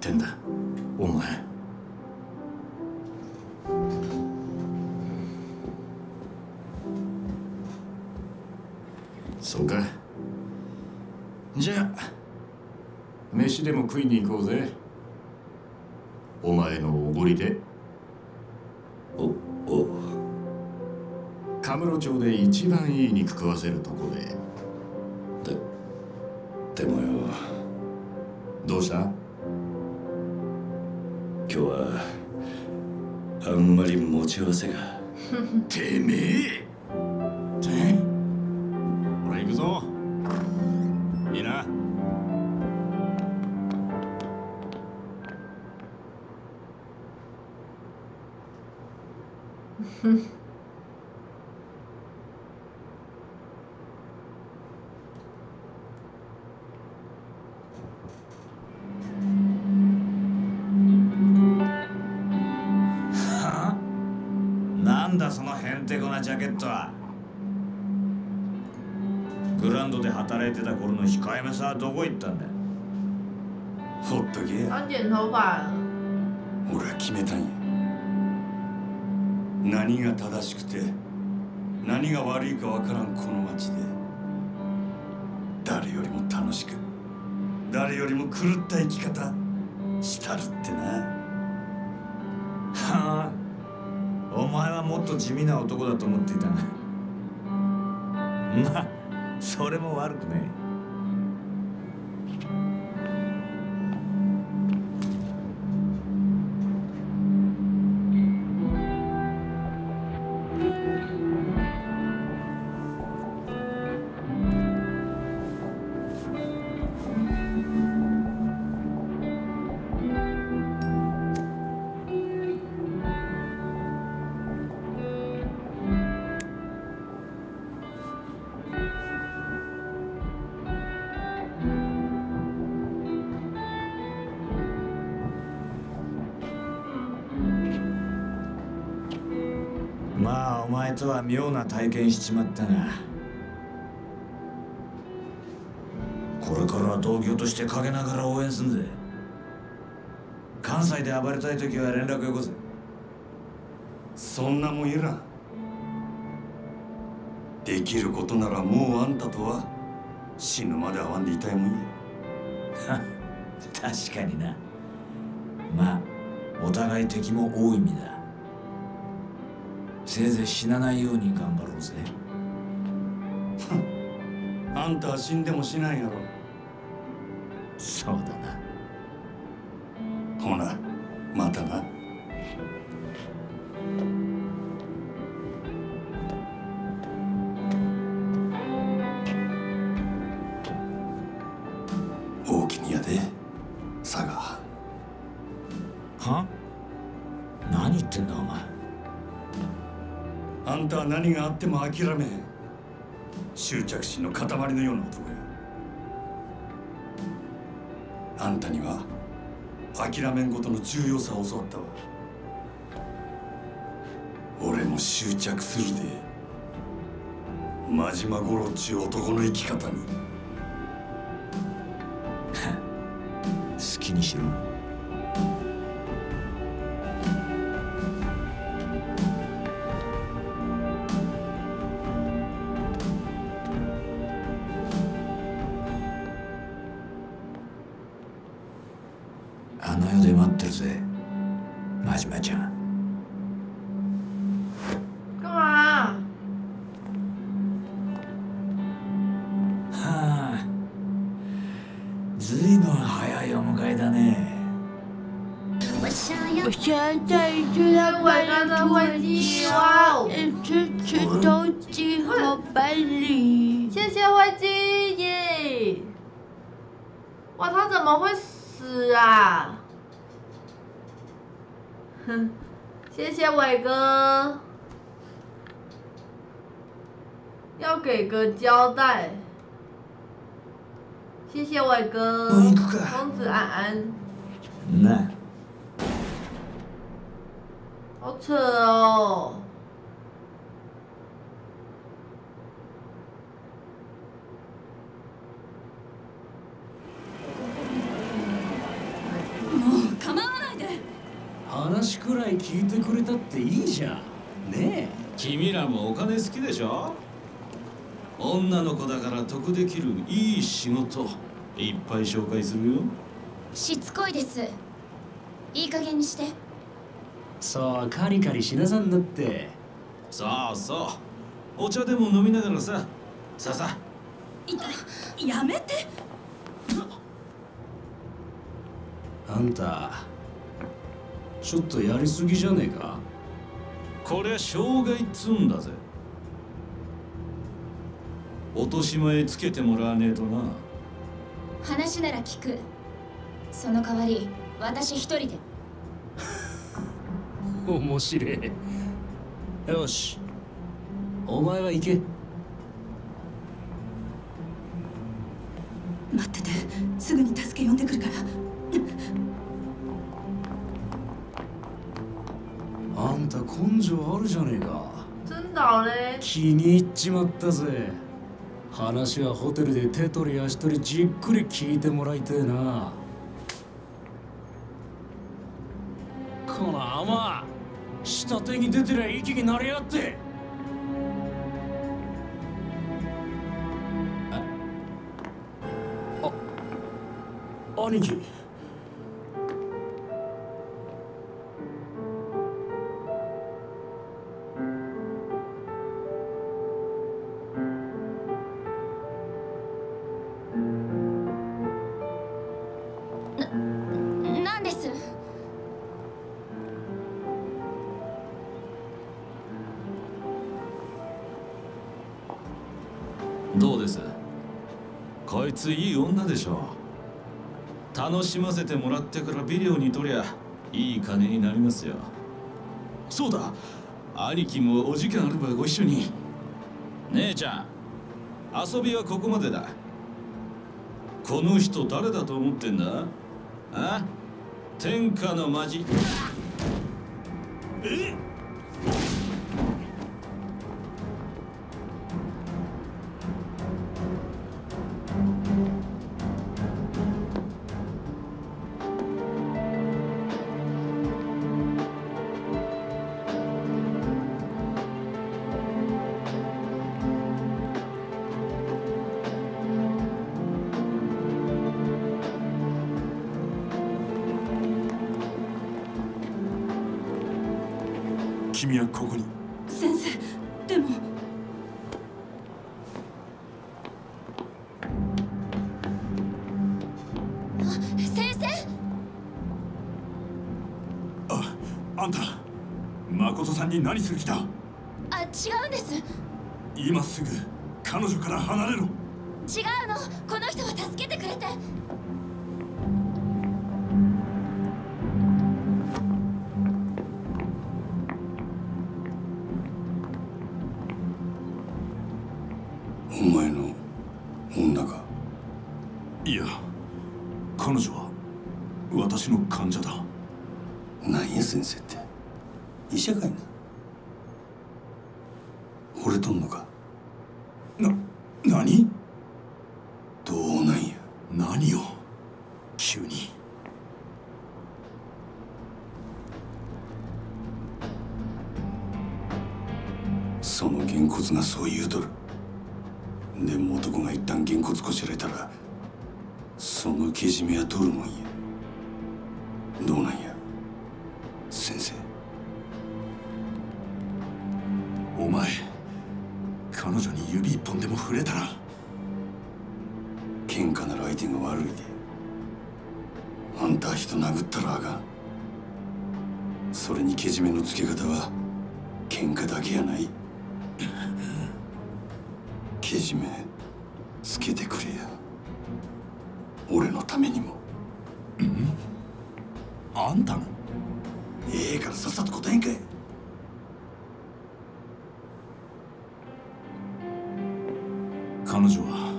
ってんだ。お前。そうか。じゃあ飯でも食いに行こうぜ。お前のおごりで。おお。カムロ町で一番いい肉食わせるとこで。でまり持ち合わせがてめえ。てほら行くぞ。いいな (laughs) 控えめさはどこ行ったんだほっとけ。俺は決めたんや。何が正しくて何が悪いかわからんこの街で誰よりも楽しく誰よりも狂った生き方したるってな。はあお前はもっと地味な男だと思っていたがまあそれも悪くねま体験しちまったがこれからは同業として陰ながら応援すんぜ。関西で暴れたい時は連絡よこせ。そんなもんいらん。できることならもうあんたとは死ぬまで会わんでいたいもんや。(laughs) 確かにな。まあお互い敵も多い意味だ。せいぜい死なないように頑張ろうぜ。(laughs) あんたは死んでもしないやろ。っても諦め執着心の塊のような男やあんたには諦めんことの重要さを教わったわ。俺も執着するで。真島五郎っちゅう男の生き方に。好きにしろ。个交代。谢谢伟哥，公子安安。な好扯哦！もう構わないで話くらい聞いてくれたっていいじゃんね君らもお金好きでしょ 女の子だから得できるいい仕事いっぱい紹介するよ。しつこいです。いい加減にして。そうカリカリしなさんなって。そうそうお茶でも飲みながらさ。さあさいやめて。あんたちょっとやりすぎじゃねえか。こりゃ傷害っつうんだぜ落とし前つけてもらわねえとな。話なら聞く。その代わり私一人で。(laughs) 面白い。よし。お前は行け。待ってて。すぐに助け呼んでくるから。あんた根性あるじゃねえか！気に入っちまったぜ話はホテルで手取り足取りじっくり聞いてもらいてえな。この甘下手に出てりゃ息になりやって。あ兄貴。でしょう。楽しませてもらってからビデオに撮りゃいい金になりますよ。そうだ。兄貴もお時間あればご一緒に。姉ちゃん遊びはここまでだ。この人誰だと思ってんだ？あ？天下のマジ。何する気だ？じめつけてくれや。俺のためにも。あんたの？ええからさっさと答えんかい。彼女は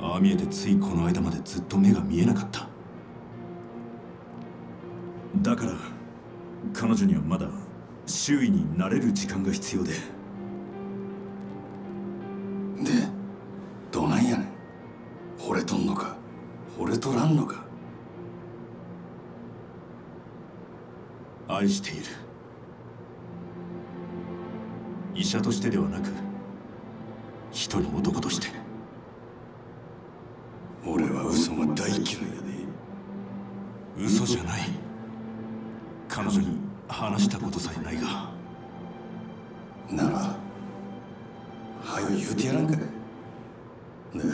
ああ見えてついこの間までずっと目が見えなかった。だから彼女にはまだ周囲に慣れる時間が必要で惚れとらんのか？愛している。医者としてではなく一人の男として。俺は嘘が大嫌いやで。嘘じゃない。彼女に話したことさえないが。ならはよ言うてやらんかい。で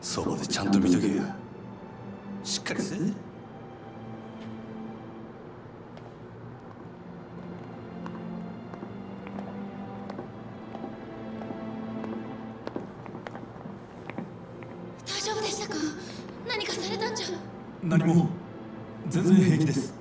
そばでちゃんと見とけやかりせえ大丈夫でしたか？何かされたんじゃ。何も。全然平気です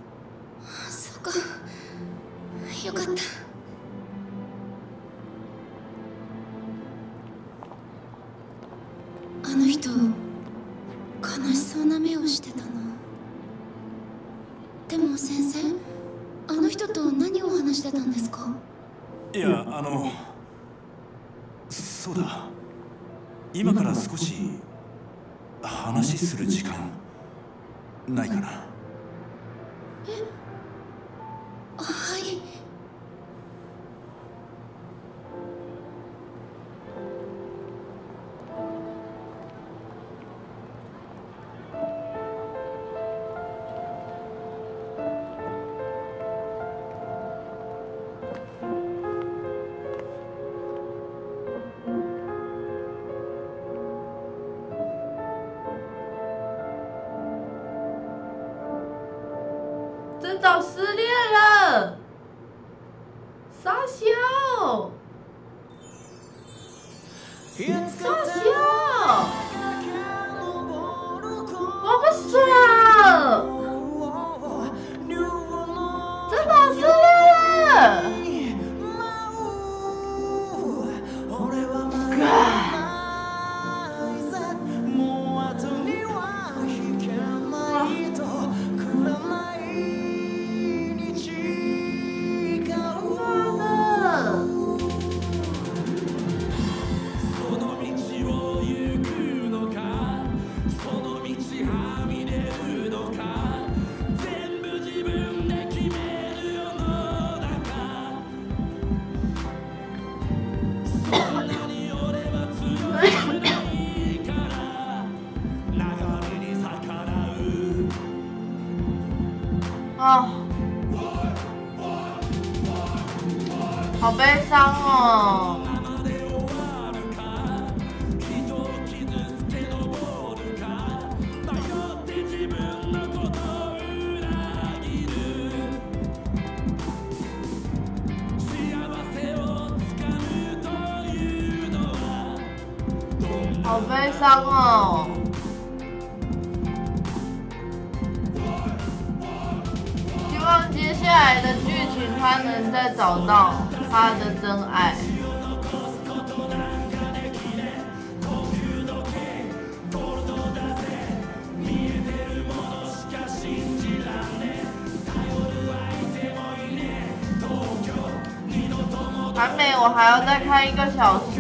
开一个小时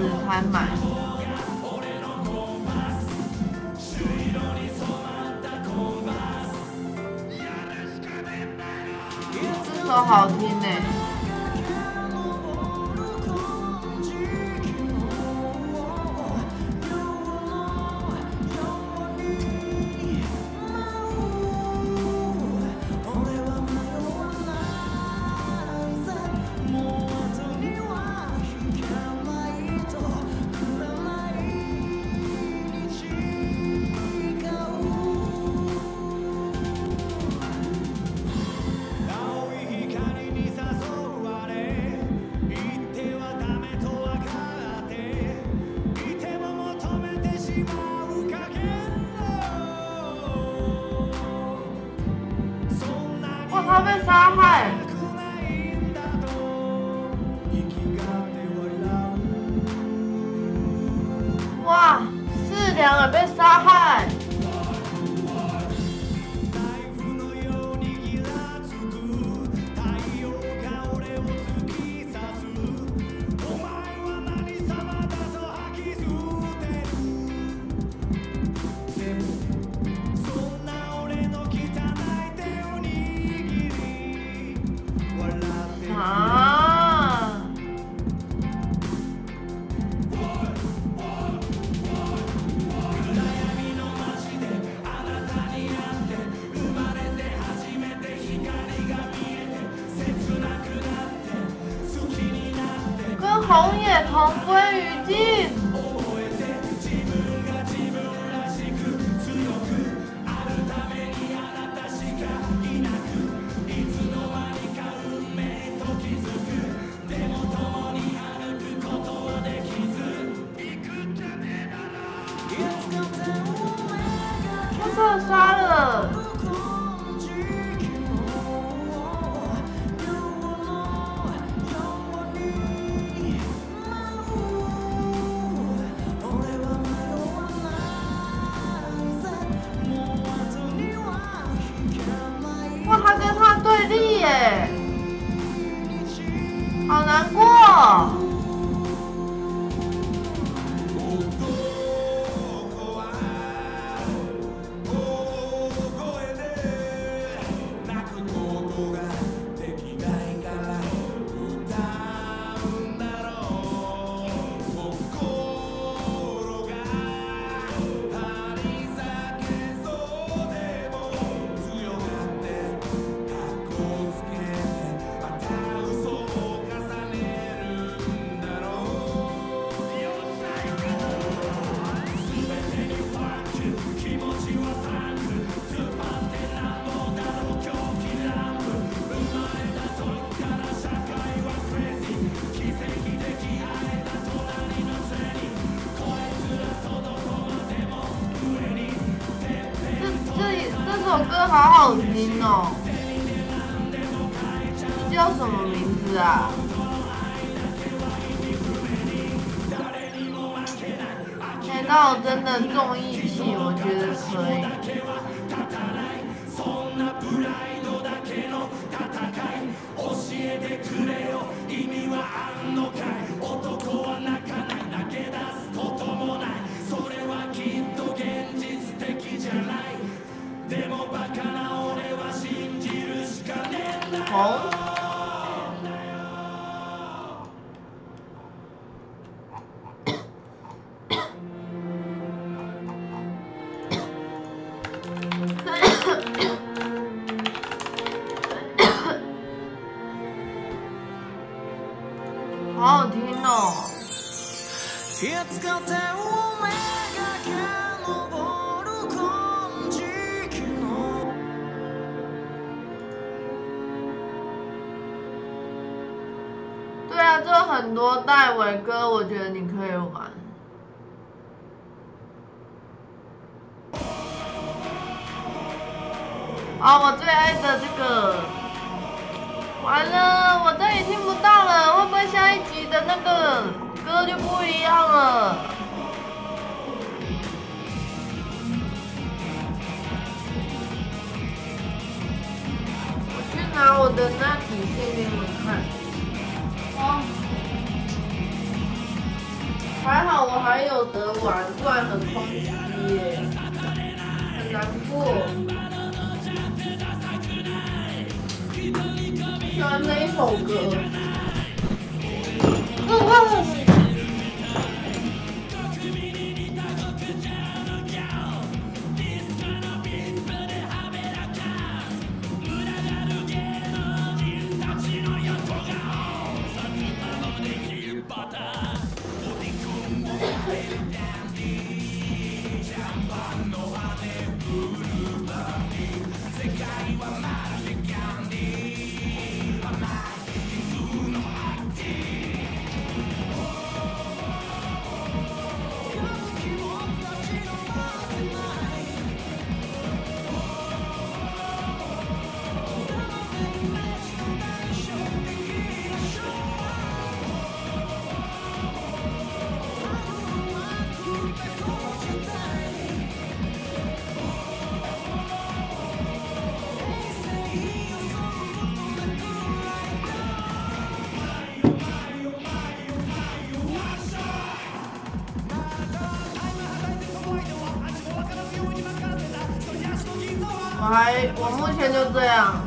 目前就这样。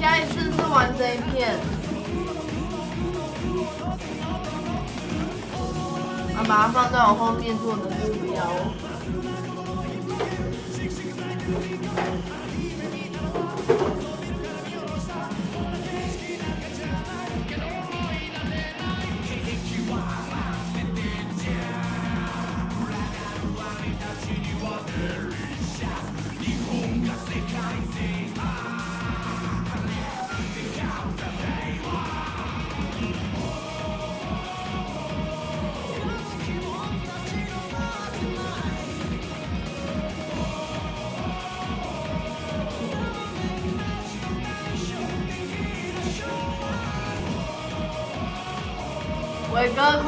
下一次是玩这一片。啊，把它放在我后面坐的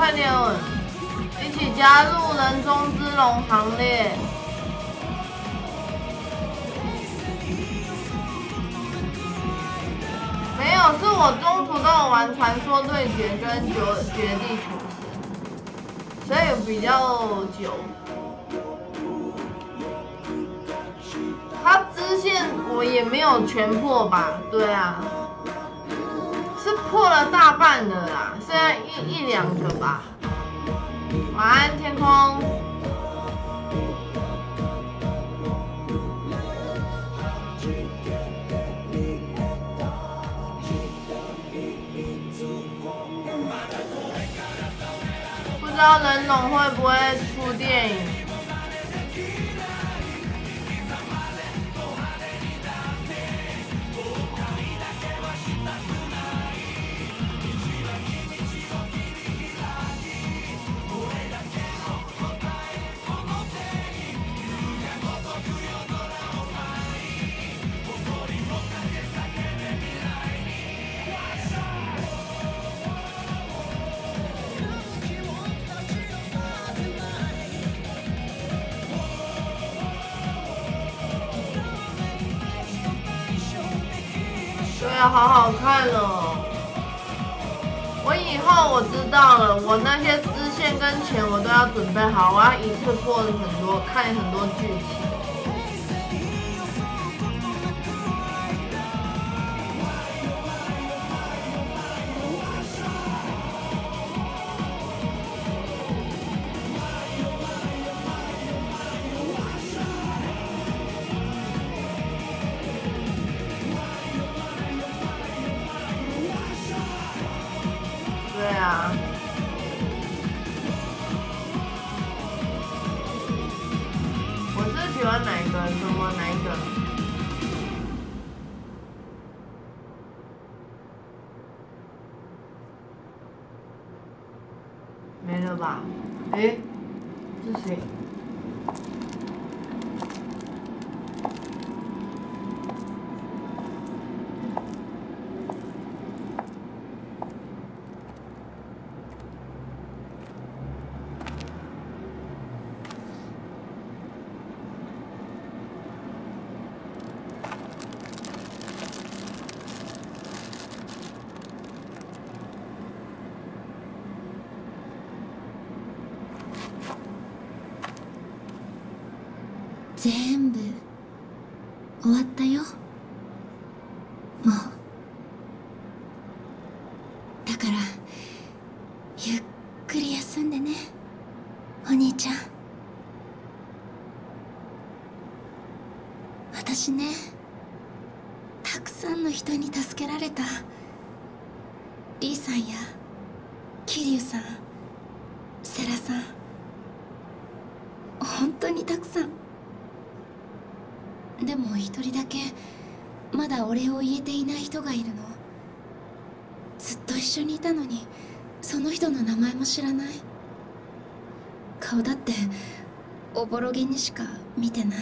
快点，一起加入人中之龙行列！没有，是我中途都有玩传说对决跟绝绝地求生，所以比较久。他支线我也没有全破吧？对啊。是破了大半的啦，现在一一两个吧。晚安，天空。不知道人龙会不会出电影？好好看哦！我以后我知道了，我那些支线跟钱我都要准备好，我要一次过很多，看很多剧情。人がいるの？ずっと一緒にいたのにその人の名前も知らない？顔だっておぼろげにしか見てない？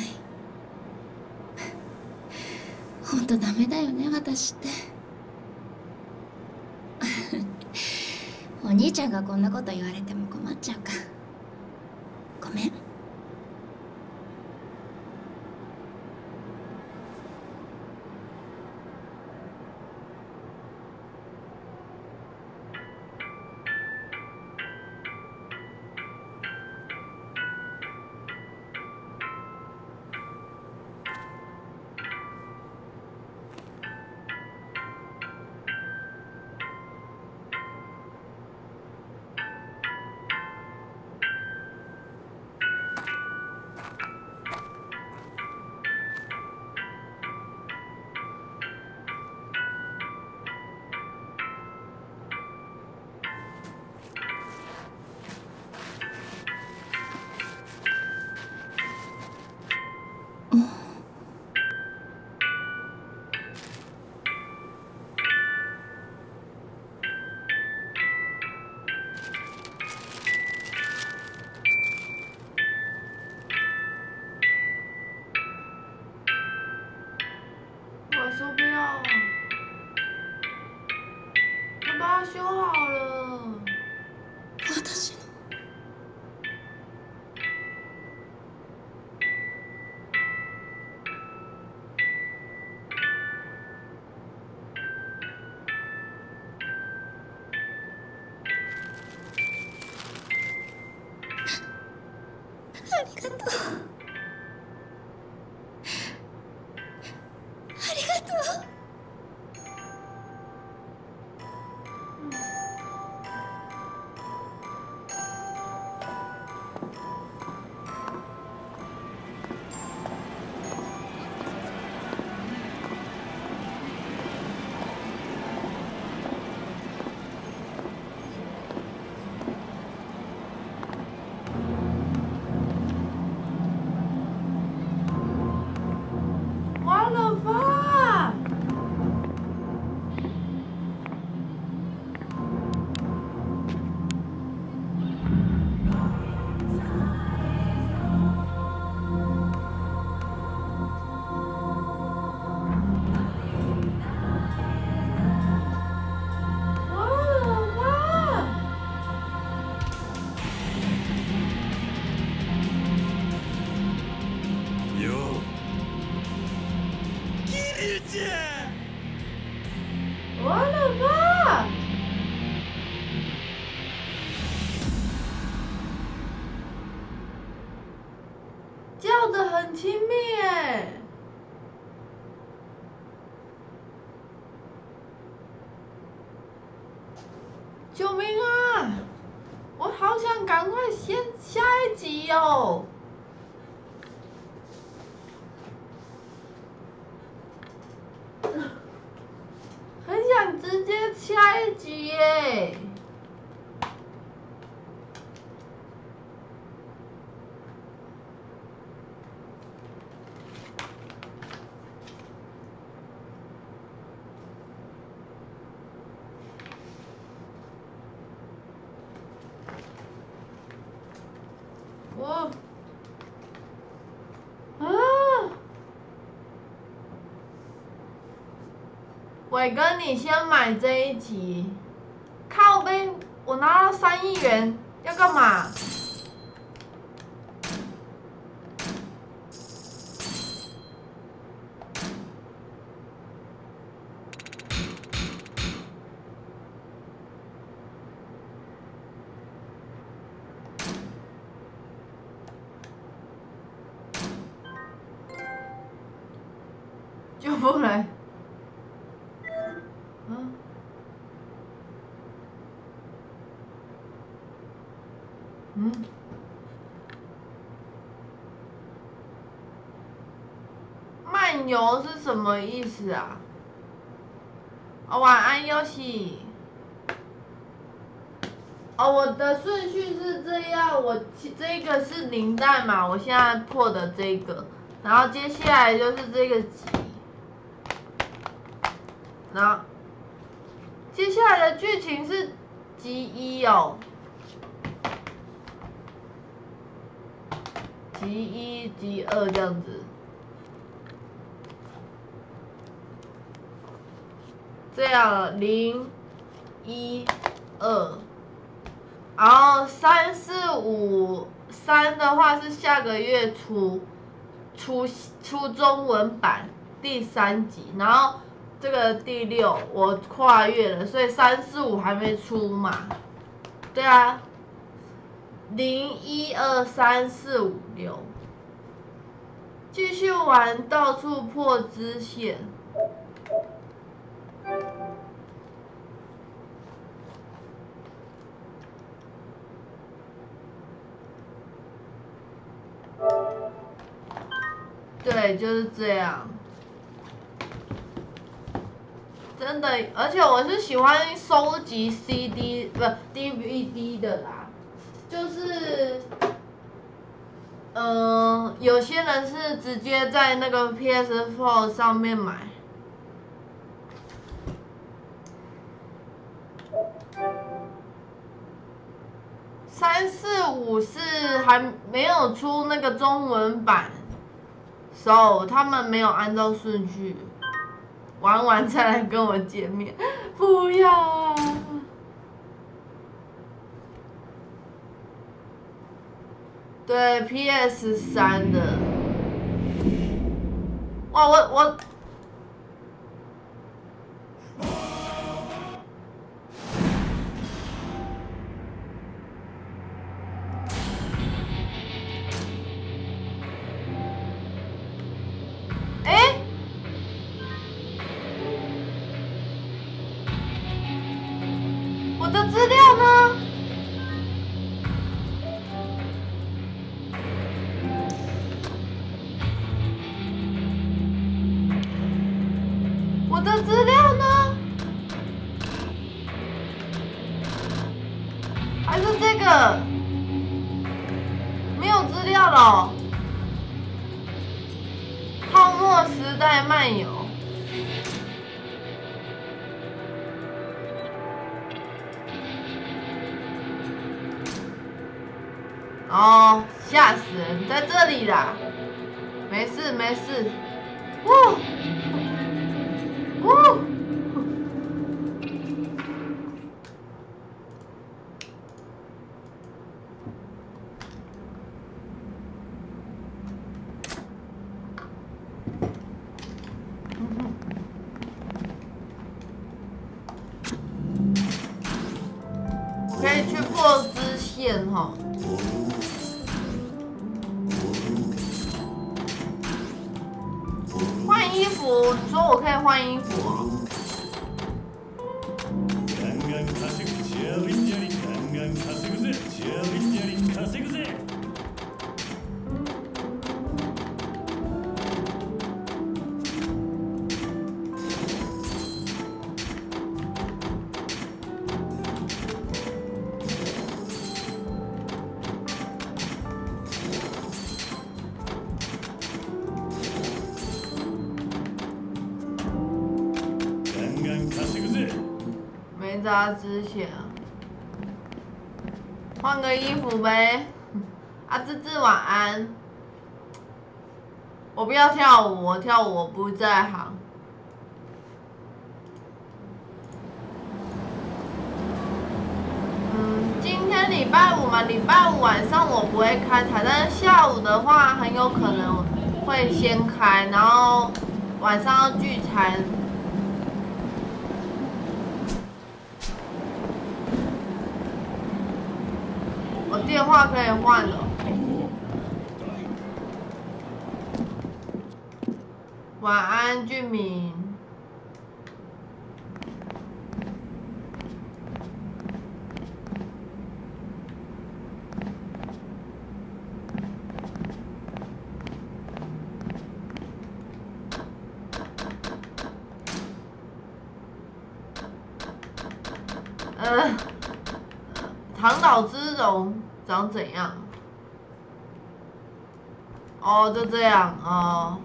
ほんとダメだよね私って。(laughs) お兄ちゃんがこんなこと言われても困っちゃうか。ごめん。伟哥，你先买这一集。靠呗，我拿了三亿元，要干嘛？救不来。嗯。嗯。漫游是什么意思啊？哦晚安，游戏。哦，我的顺序是这样，我这个是零蛋嘛，我现在破的这个，然后接下来就是这个级，然后接下来的剧情是级一哦，级一、级二这样子，零、一、二。然后三四五三的话是下个月出出出中文版第三集，然后这个第六我跨越了，所以三四五还没出嘛？对啊，零一二三四五六，继续玩到处破支线。就是这样。真的，而且我是喜欢收集 CD 不 DVD 的啦，就是，嗯，有些人是直接在那个 PS4 上面买。三四五是还没有出那个中文版。So，他们没有按照顺序玩完再来跟我见面，不要啊！对，PS 三的，哇，我我。呗。啊，芝芝晚安。我不要跳舞，我跳舞我不在行。嗯，今天礼拜五嘛，礼拜五晚上我不会开台，但是下午的话很有可能会先开，然后晚上要聚餐。电可以换了。晚安，俊明。嗯，唐岛之龙怎样？哦，就这样哦。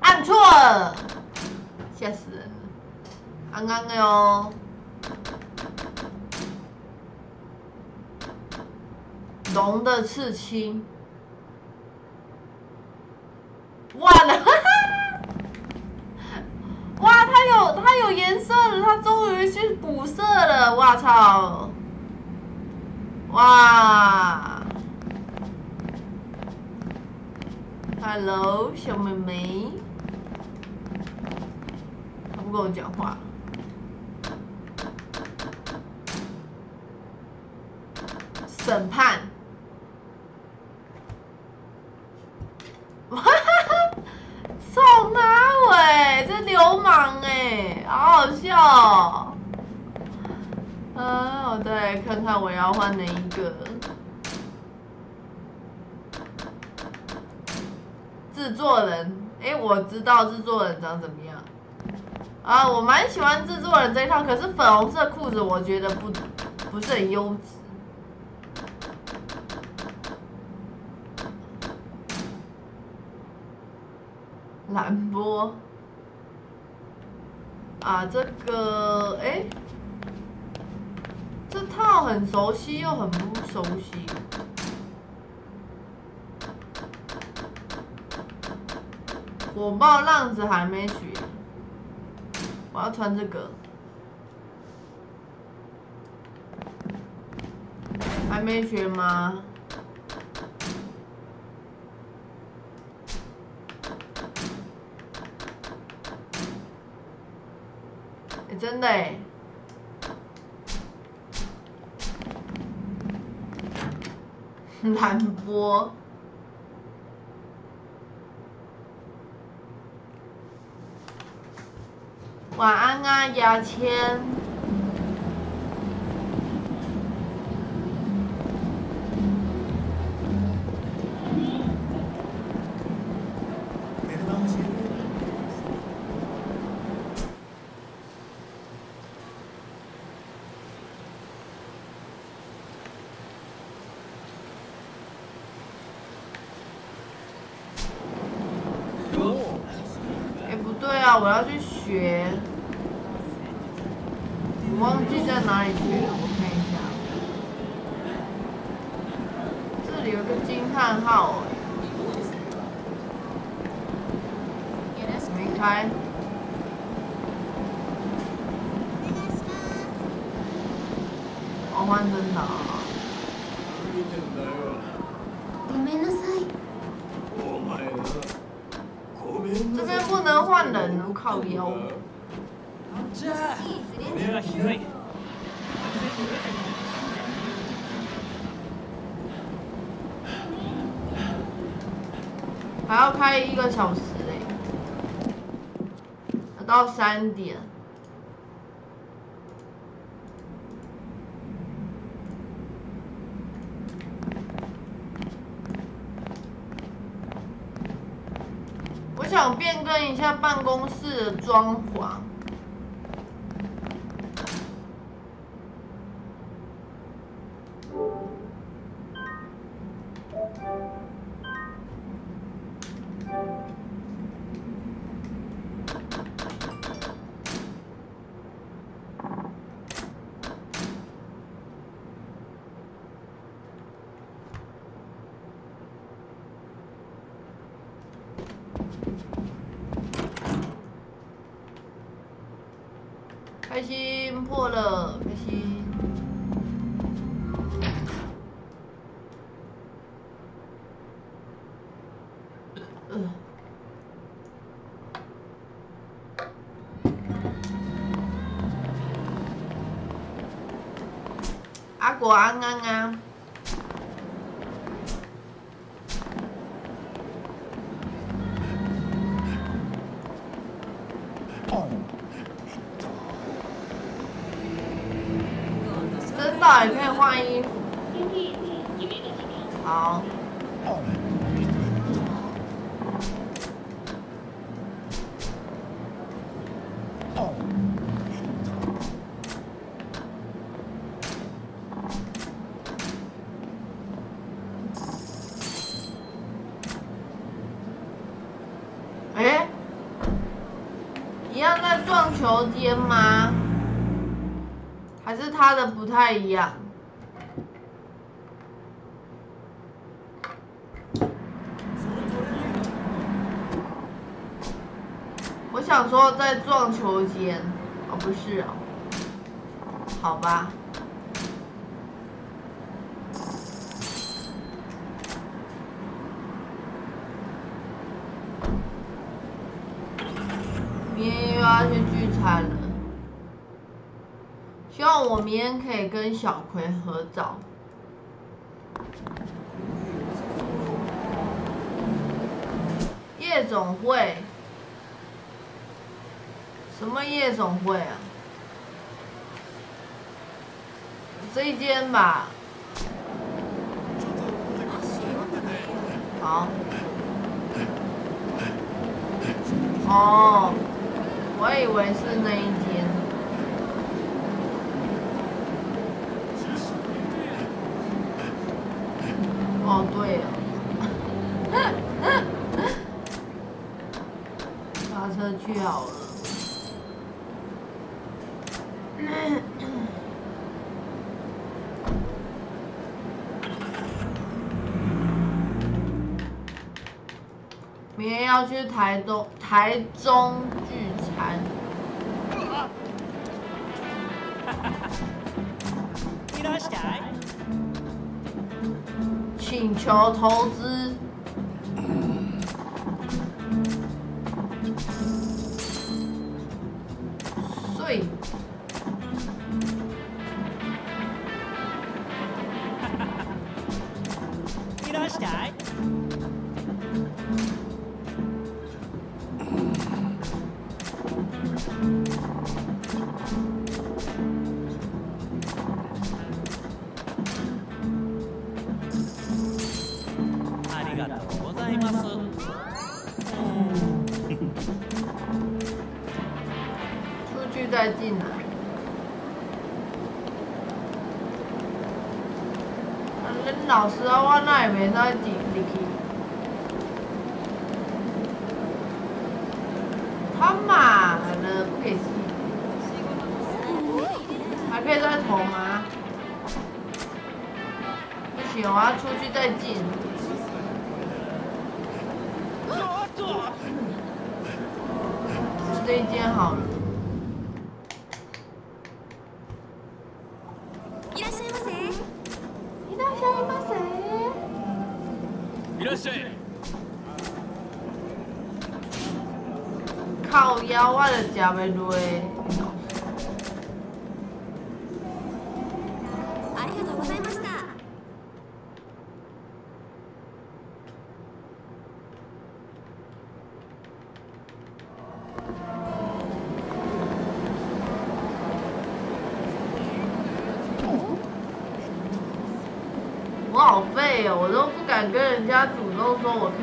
按错了，吓死人了！刚刚的哟，龙的刺青，哇了它有它有颜色了，它终于去补色了！哇操！哇，Hello，小妹妹，他不跟我讲话。审判，哈哈哈，送他喂，流氓哎，好好笑哦。啊，我再看看我要换哪一个。制作人，哎，我知道制作人长怎么样。啊，我蛮喜欢制作人这一套，可是粉红色裤子我觉得不不是很优质。蓝波。啊，这个，哎。这套很熟悉又很不熟悉，火爆浪子还没学，我要穿这个，还没学吗？哎，真的哎。(laughs) 蓝波，晚安啊，牙签。个小时欸，到三点。我想变更一下办公室的装潢。 งางา 哎呀？我想说在撞球间，哦不是哦，好吧。明天又要去聚餐了，希望我明天可以跟小葵合照。夜总会？什么夜总会啊？这一间吧。好。哦。我以为是那一间。哦，对了，打车去好了。明天要去台东，台中聚餐。(laughs) 请求投资。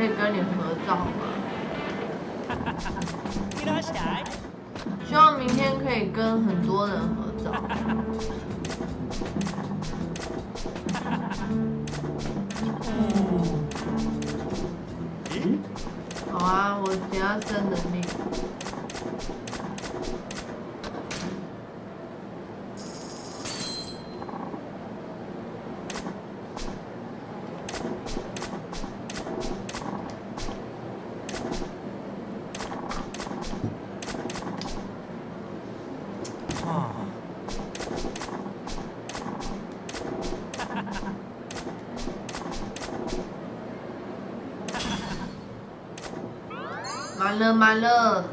we've done. 满了，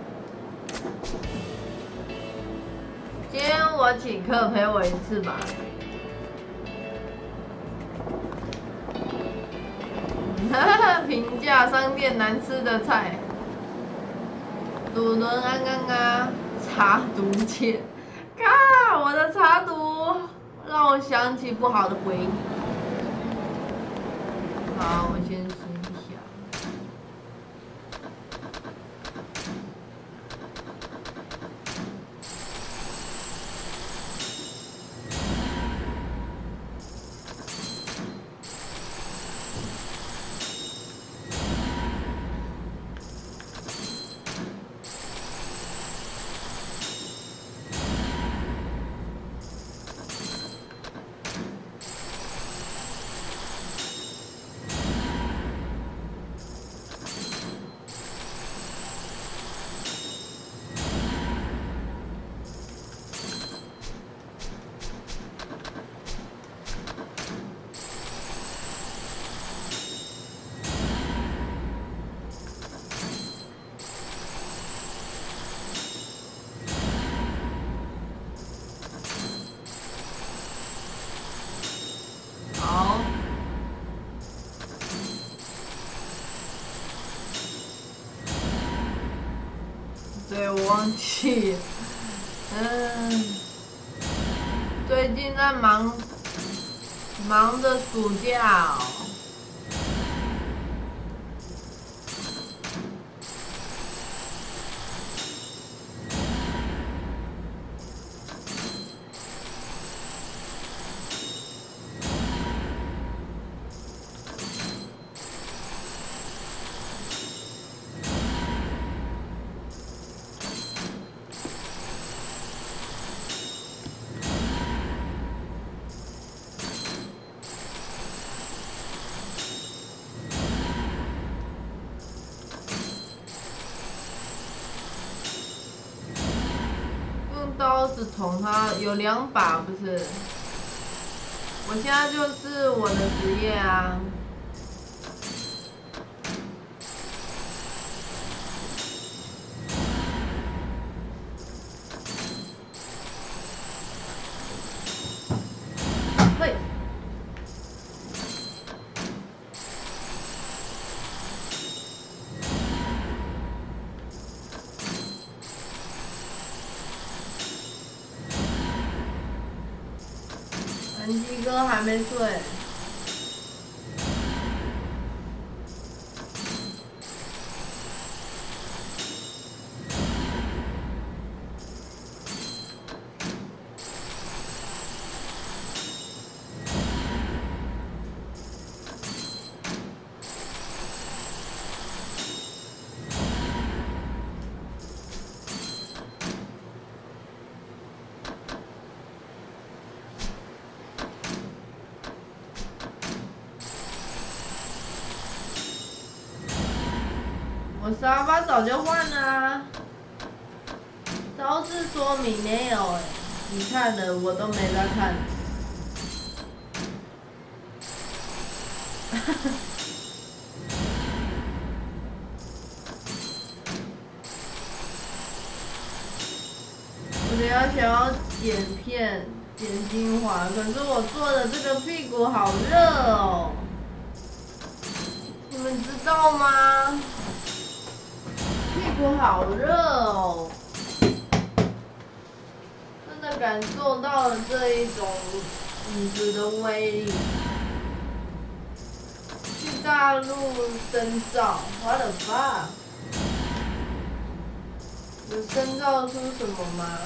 今天我请客陪我一次吧。(laughs) 平价商店难吃的菜，鲁伦安安啊，茶毒切，嘎，我的茶毒让我想起不好的回忆。用刀子捅它，有两把不是？我现在就是我的职业啊。还没睡。早就换啦啊，招式说明没有哎，你看的我都没在看。一种椅子的威力。去大陆深造，我的妈！有深造出什么吗？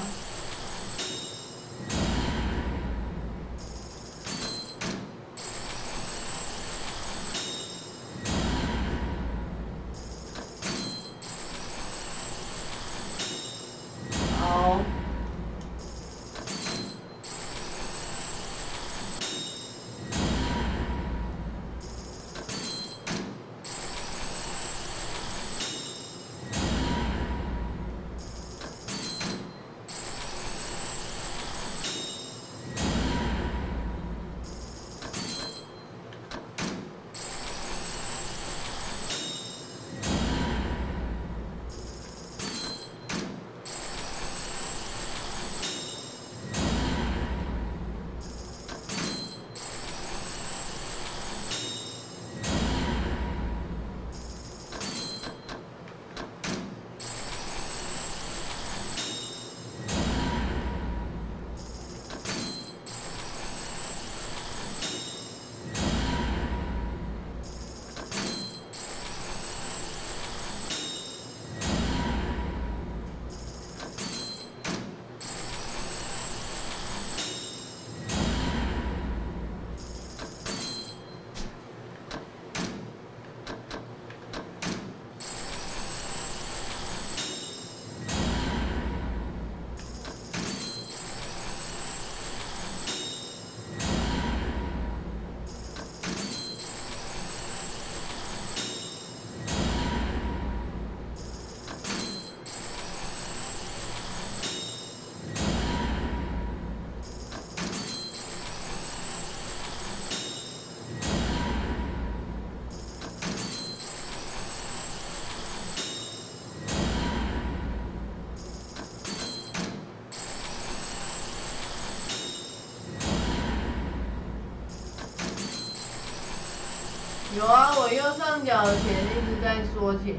有啊，我右上角的钱一直在缩钱。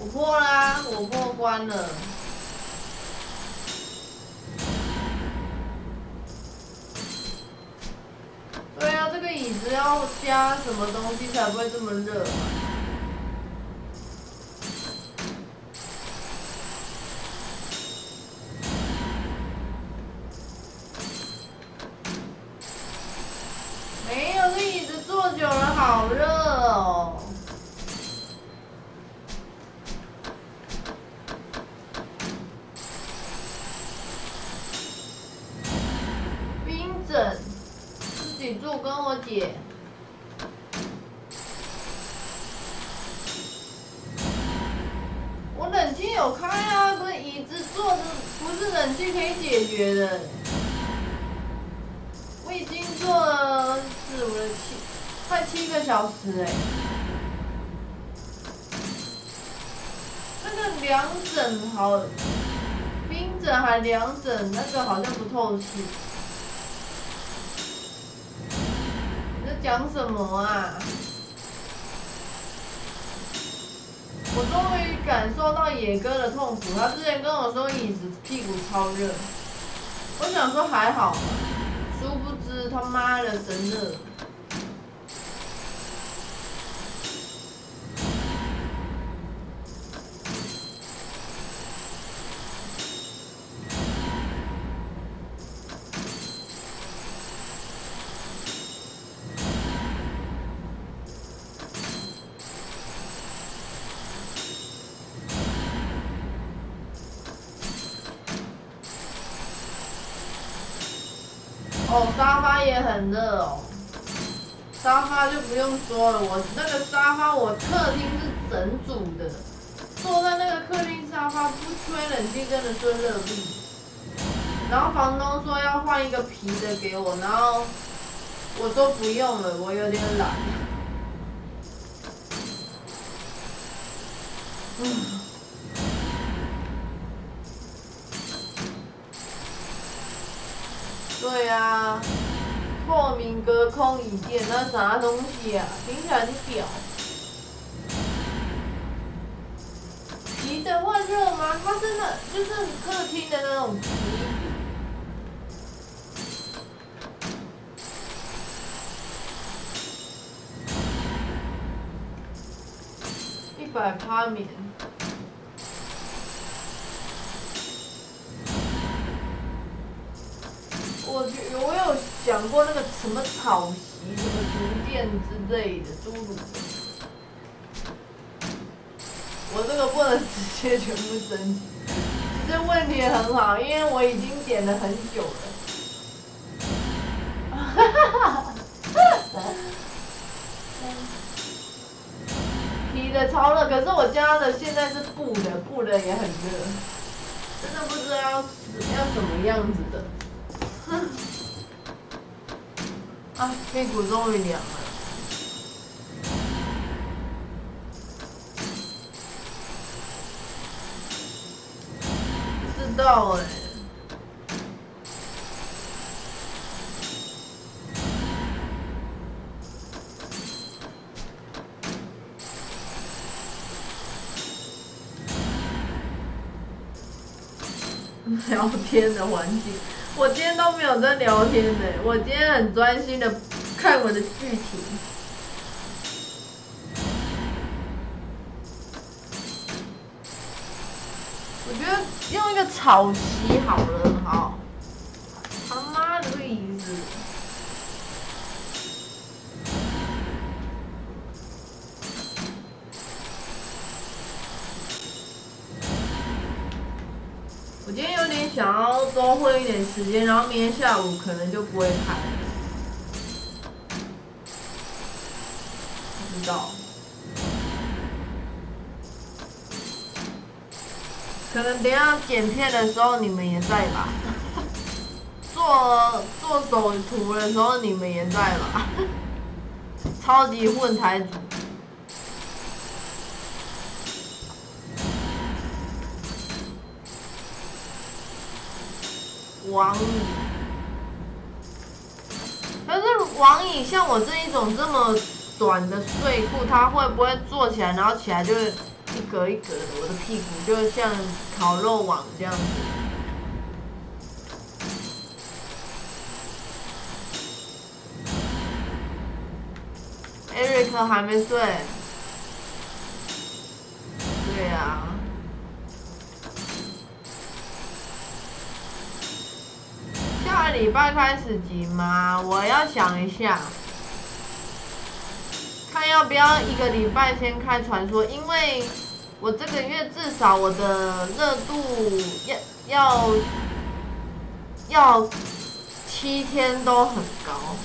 我破啦，我破关了。对啊，这个椅子要加什么东西才不会这么热？我想说还好吧，殊不知他妈的真热。不用说了，我那个沙发我客厅是整组的，坐在那个客厅沙发不吹冷气真的是热毙。然后房东说要换一个皮的给我，然后我说不用了，我有点懒。嗯。对啊，透明隔空椅垫，那啥东西啊？听起来很屌。皮的会热吗？它真的就是客厅的那种皮。一百趴棉。我觉我有讲过那个什么草席、什么竹垫之类的诸如。我这个不能直接全部升级，这问题很好，因为我已经点了很久了。哈哈哈！皮的超热，可是我家的现在是布的，布的也很热，真的不知道要要什么样子的。啊，屁股终于凉了。不知道哎、(laughs) 聊天的环境，我今天都没有在聊天呢，我今天很专心的看我的剧情。我觉得用一个草席好了，想要多混一点时间，然后明天下午可能就不会拍了。不知道。可能等下剪片的时候你们也在吧？(laughs) 做做手图的时候你们也在吧？(laughs) 超级混台组。王宇，网瘾像我这一种这么短的睡裤，它会不会坐起来，然后起来就一格一格的，我的屁股就像烤肉网这样子。Eric 还没睡。对呀。下礼拜开始集吗？我要想一下，看要不要一个礼拜先开传说，因为我这个月至少我的热度要要要七天都很高，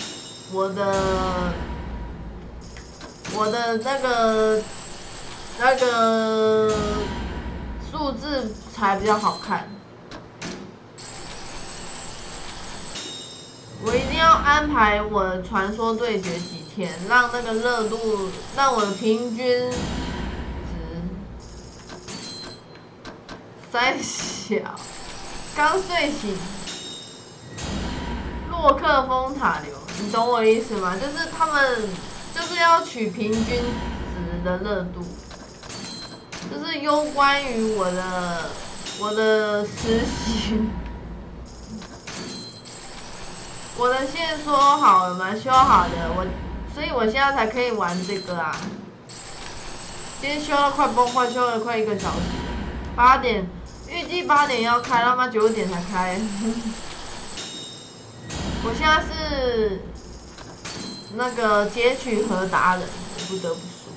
我的我的那个那个数字才比较好看。我一定要安排我的传说对决几天，让那个热度，让我的平均值三小。刚睡醒，洛克风塔流，你懂我意思吗？就是他们就是要取平均值的热度，就是攸关于我的我的实习。我的线说好了吗？修好的，我，所以我现在才可以玩这个啊。今天修了快崩溃，修了快一个小时。八点，预计八点要开，他妈九点才开。(laughs) 我现在是那个截取和达人，我不得不说。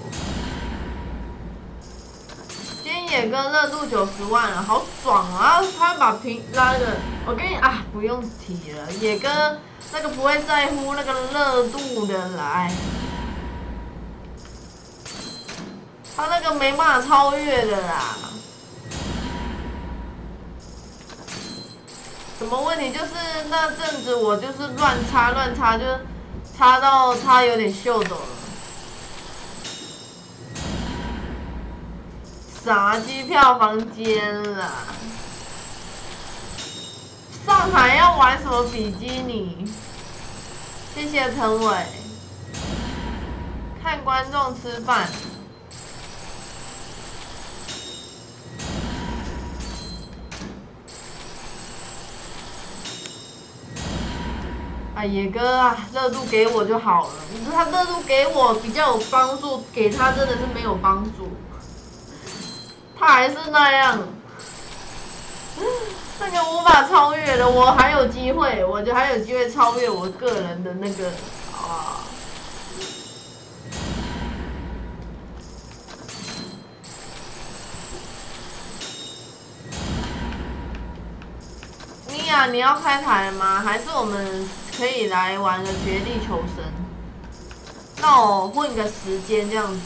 今天野哥热度九十万了，好爽啊！他把屏拉的，我跟你啊，不用提了，野哥。那个不会在乎那个热度的来，他那个没办法超越的啦。什么问题？就是那阵子我就是乱插乱插，就是插到他有点秀走了。啥机票房间啦？上海要玩什么比基尼？谢谢陈伟。看观众吃饭。哎，野哥啊，热度给我就好了。你说他热度给我比较有帮助，给他真的是没有帮助。他还是那样。那个无法超越的，我还有机会，我就还有机会超越我个人的那个啊！你呀，你要开台吗？还是我们可以来玩个绝地求生？那我混个时间这样子，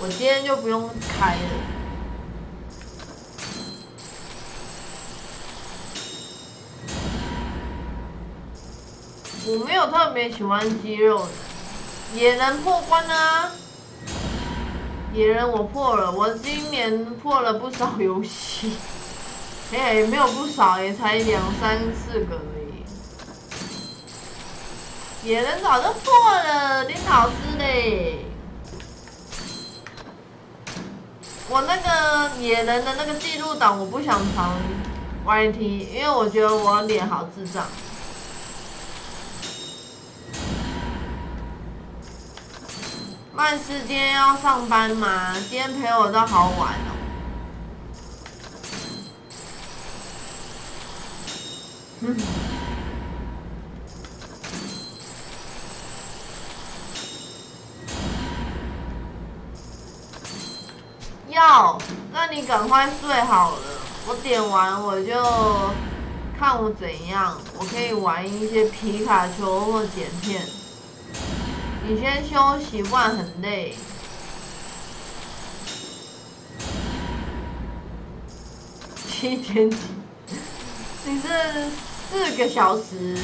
我今天就不用开了。我没有特别喜欢肌肉的，野人破关啊！野人我破了，我今年破了不少游戏，(laughs) 哎，没有不少，也才两三四个而已。野人早就破了，林老师嘞！我那个野人的那个记录档我不想藏 YT，因为我觉得我脸好智障。万事今天要上班吗？今天陪我到好晚哦。嗯。要，那你赶快睡好了。我点完我就看我怎样，我可以玩一些皮卡丘或剪片。你先休息，不然很累。七天几？你是四个小时？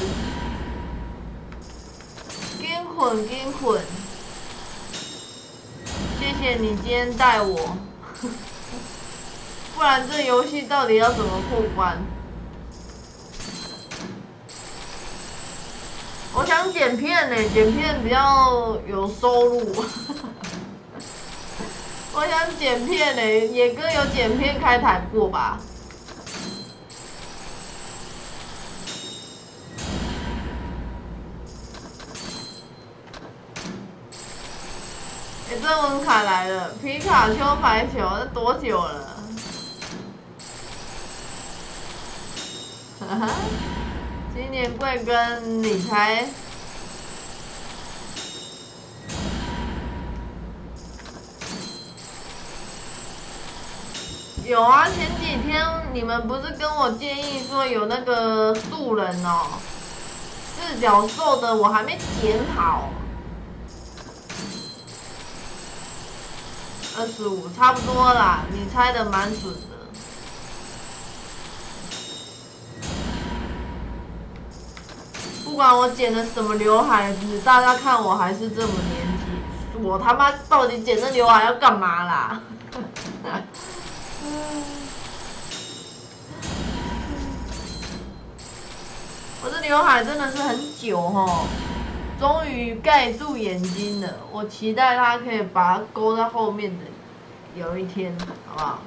跟混跟混。谢谢你今天带我，(laughs) 不然这游戏到底要怎么过关？我想剪片呢，剪片比较有收入。(laughs) 我想剪片呢，野哥有剪片开台过吧？哎，郑文卡来了，皮卡丘排球，那多久了？哈哈，今年贵庚？你猜？有啊，前几天你们不是跟我建议说有那个素人哦，四角兽的，我还没剪好。二十五，差不多啦，你猜的蛮准不管我剪的什么刘海子，大家看我还是这么年纪，我他妈到底剪这刘海要干嘛啦？(laughs) 我这刘海真的是很久哦。终于盖住眼睛了，我期待它可以把它勾在后面的有一天，好不好？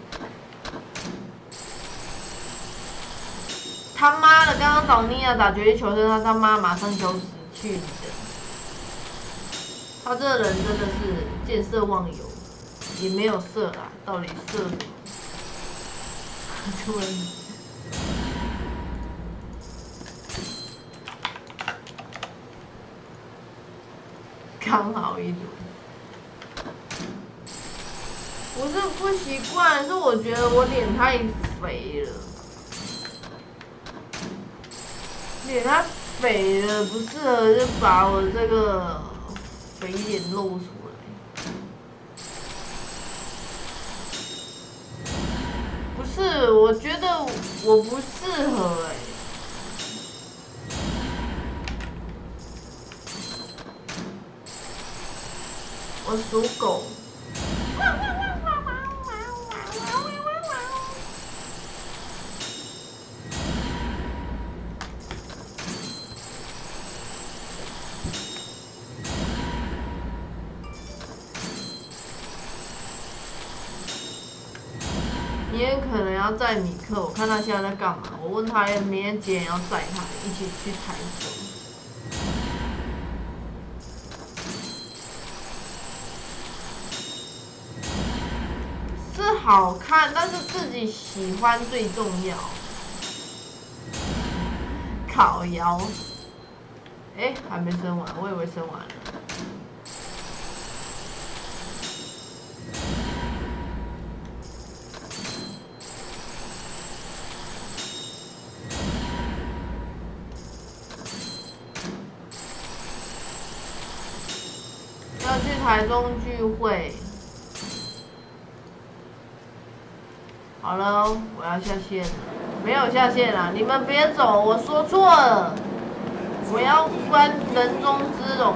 他妈的，刚刚找妮亚打绝地求生，他他妈马上就死去的。他这个人真的是见色忘友，也没有色啦，到底色什么？突然。刚好一轮，不是不习惯，是我觉得我脸太肥了，脸太肥了，不适合就把我这个肥脸露出来。不是，我觉得我不适合哎。我属狗。天可能要载米克，我看他现在在干嘛。我问他明天几点要载他，一起去台中。好看，但是自己喜欢最重要。烤窑，哎，还没生完，我以为生完了。台中聚会。好了，我要下线了。没有下线了，你们别走，我说错了。我要关人中之龙。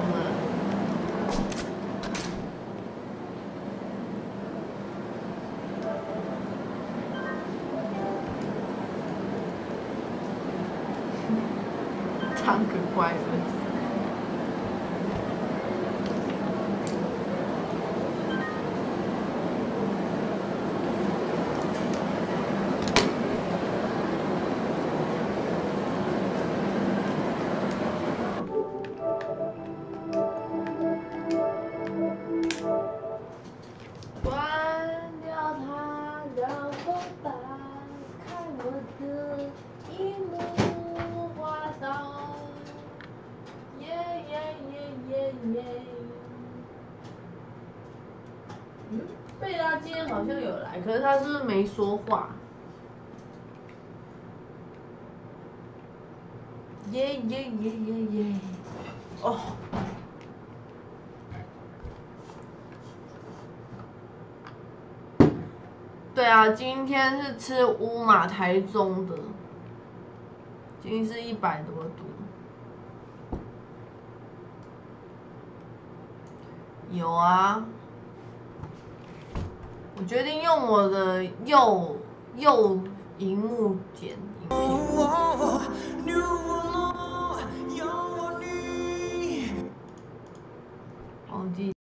今天好像有来，可是他是没说话。耶耶耶耶耶！哦。对啊，今天是吃乌马台中的，今天是一百多度。有啊。我决定用我的右右荧幕剪。忘记。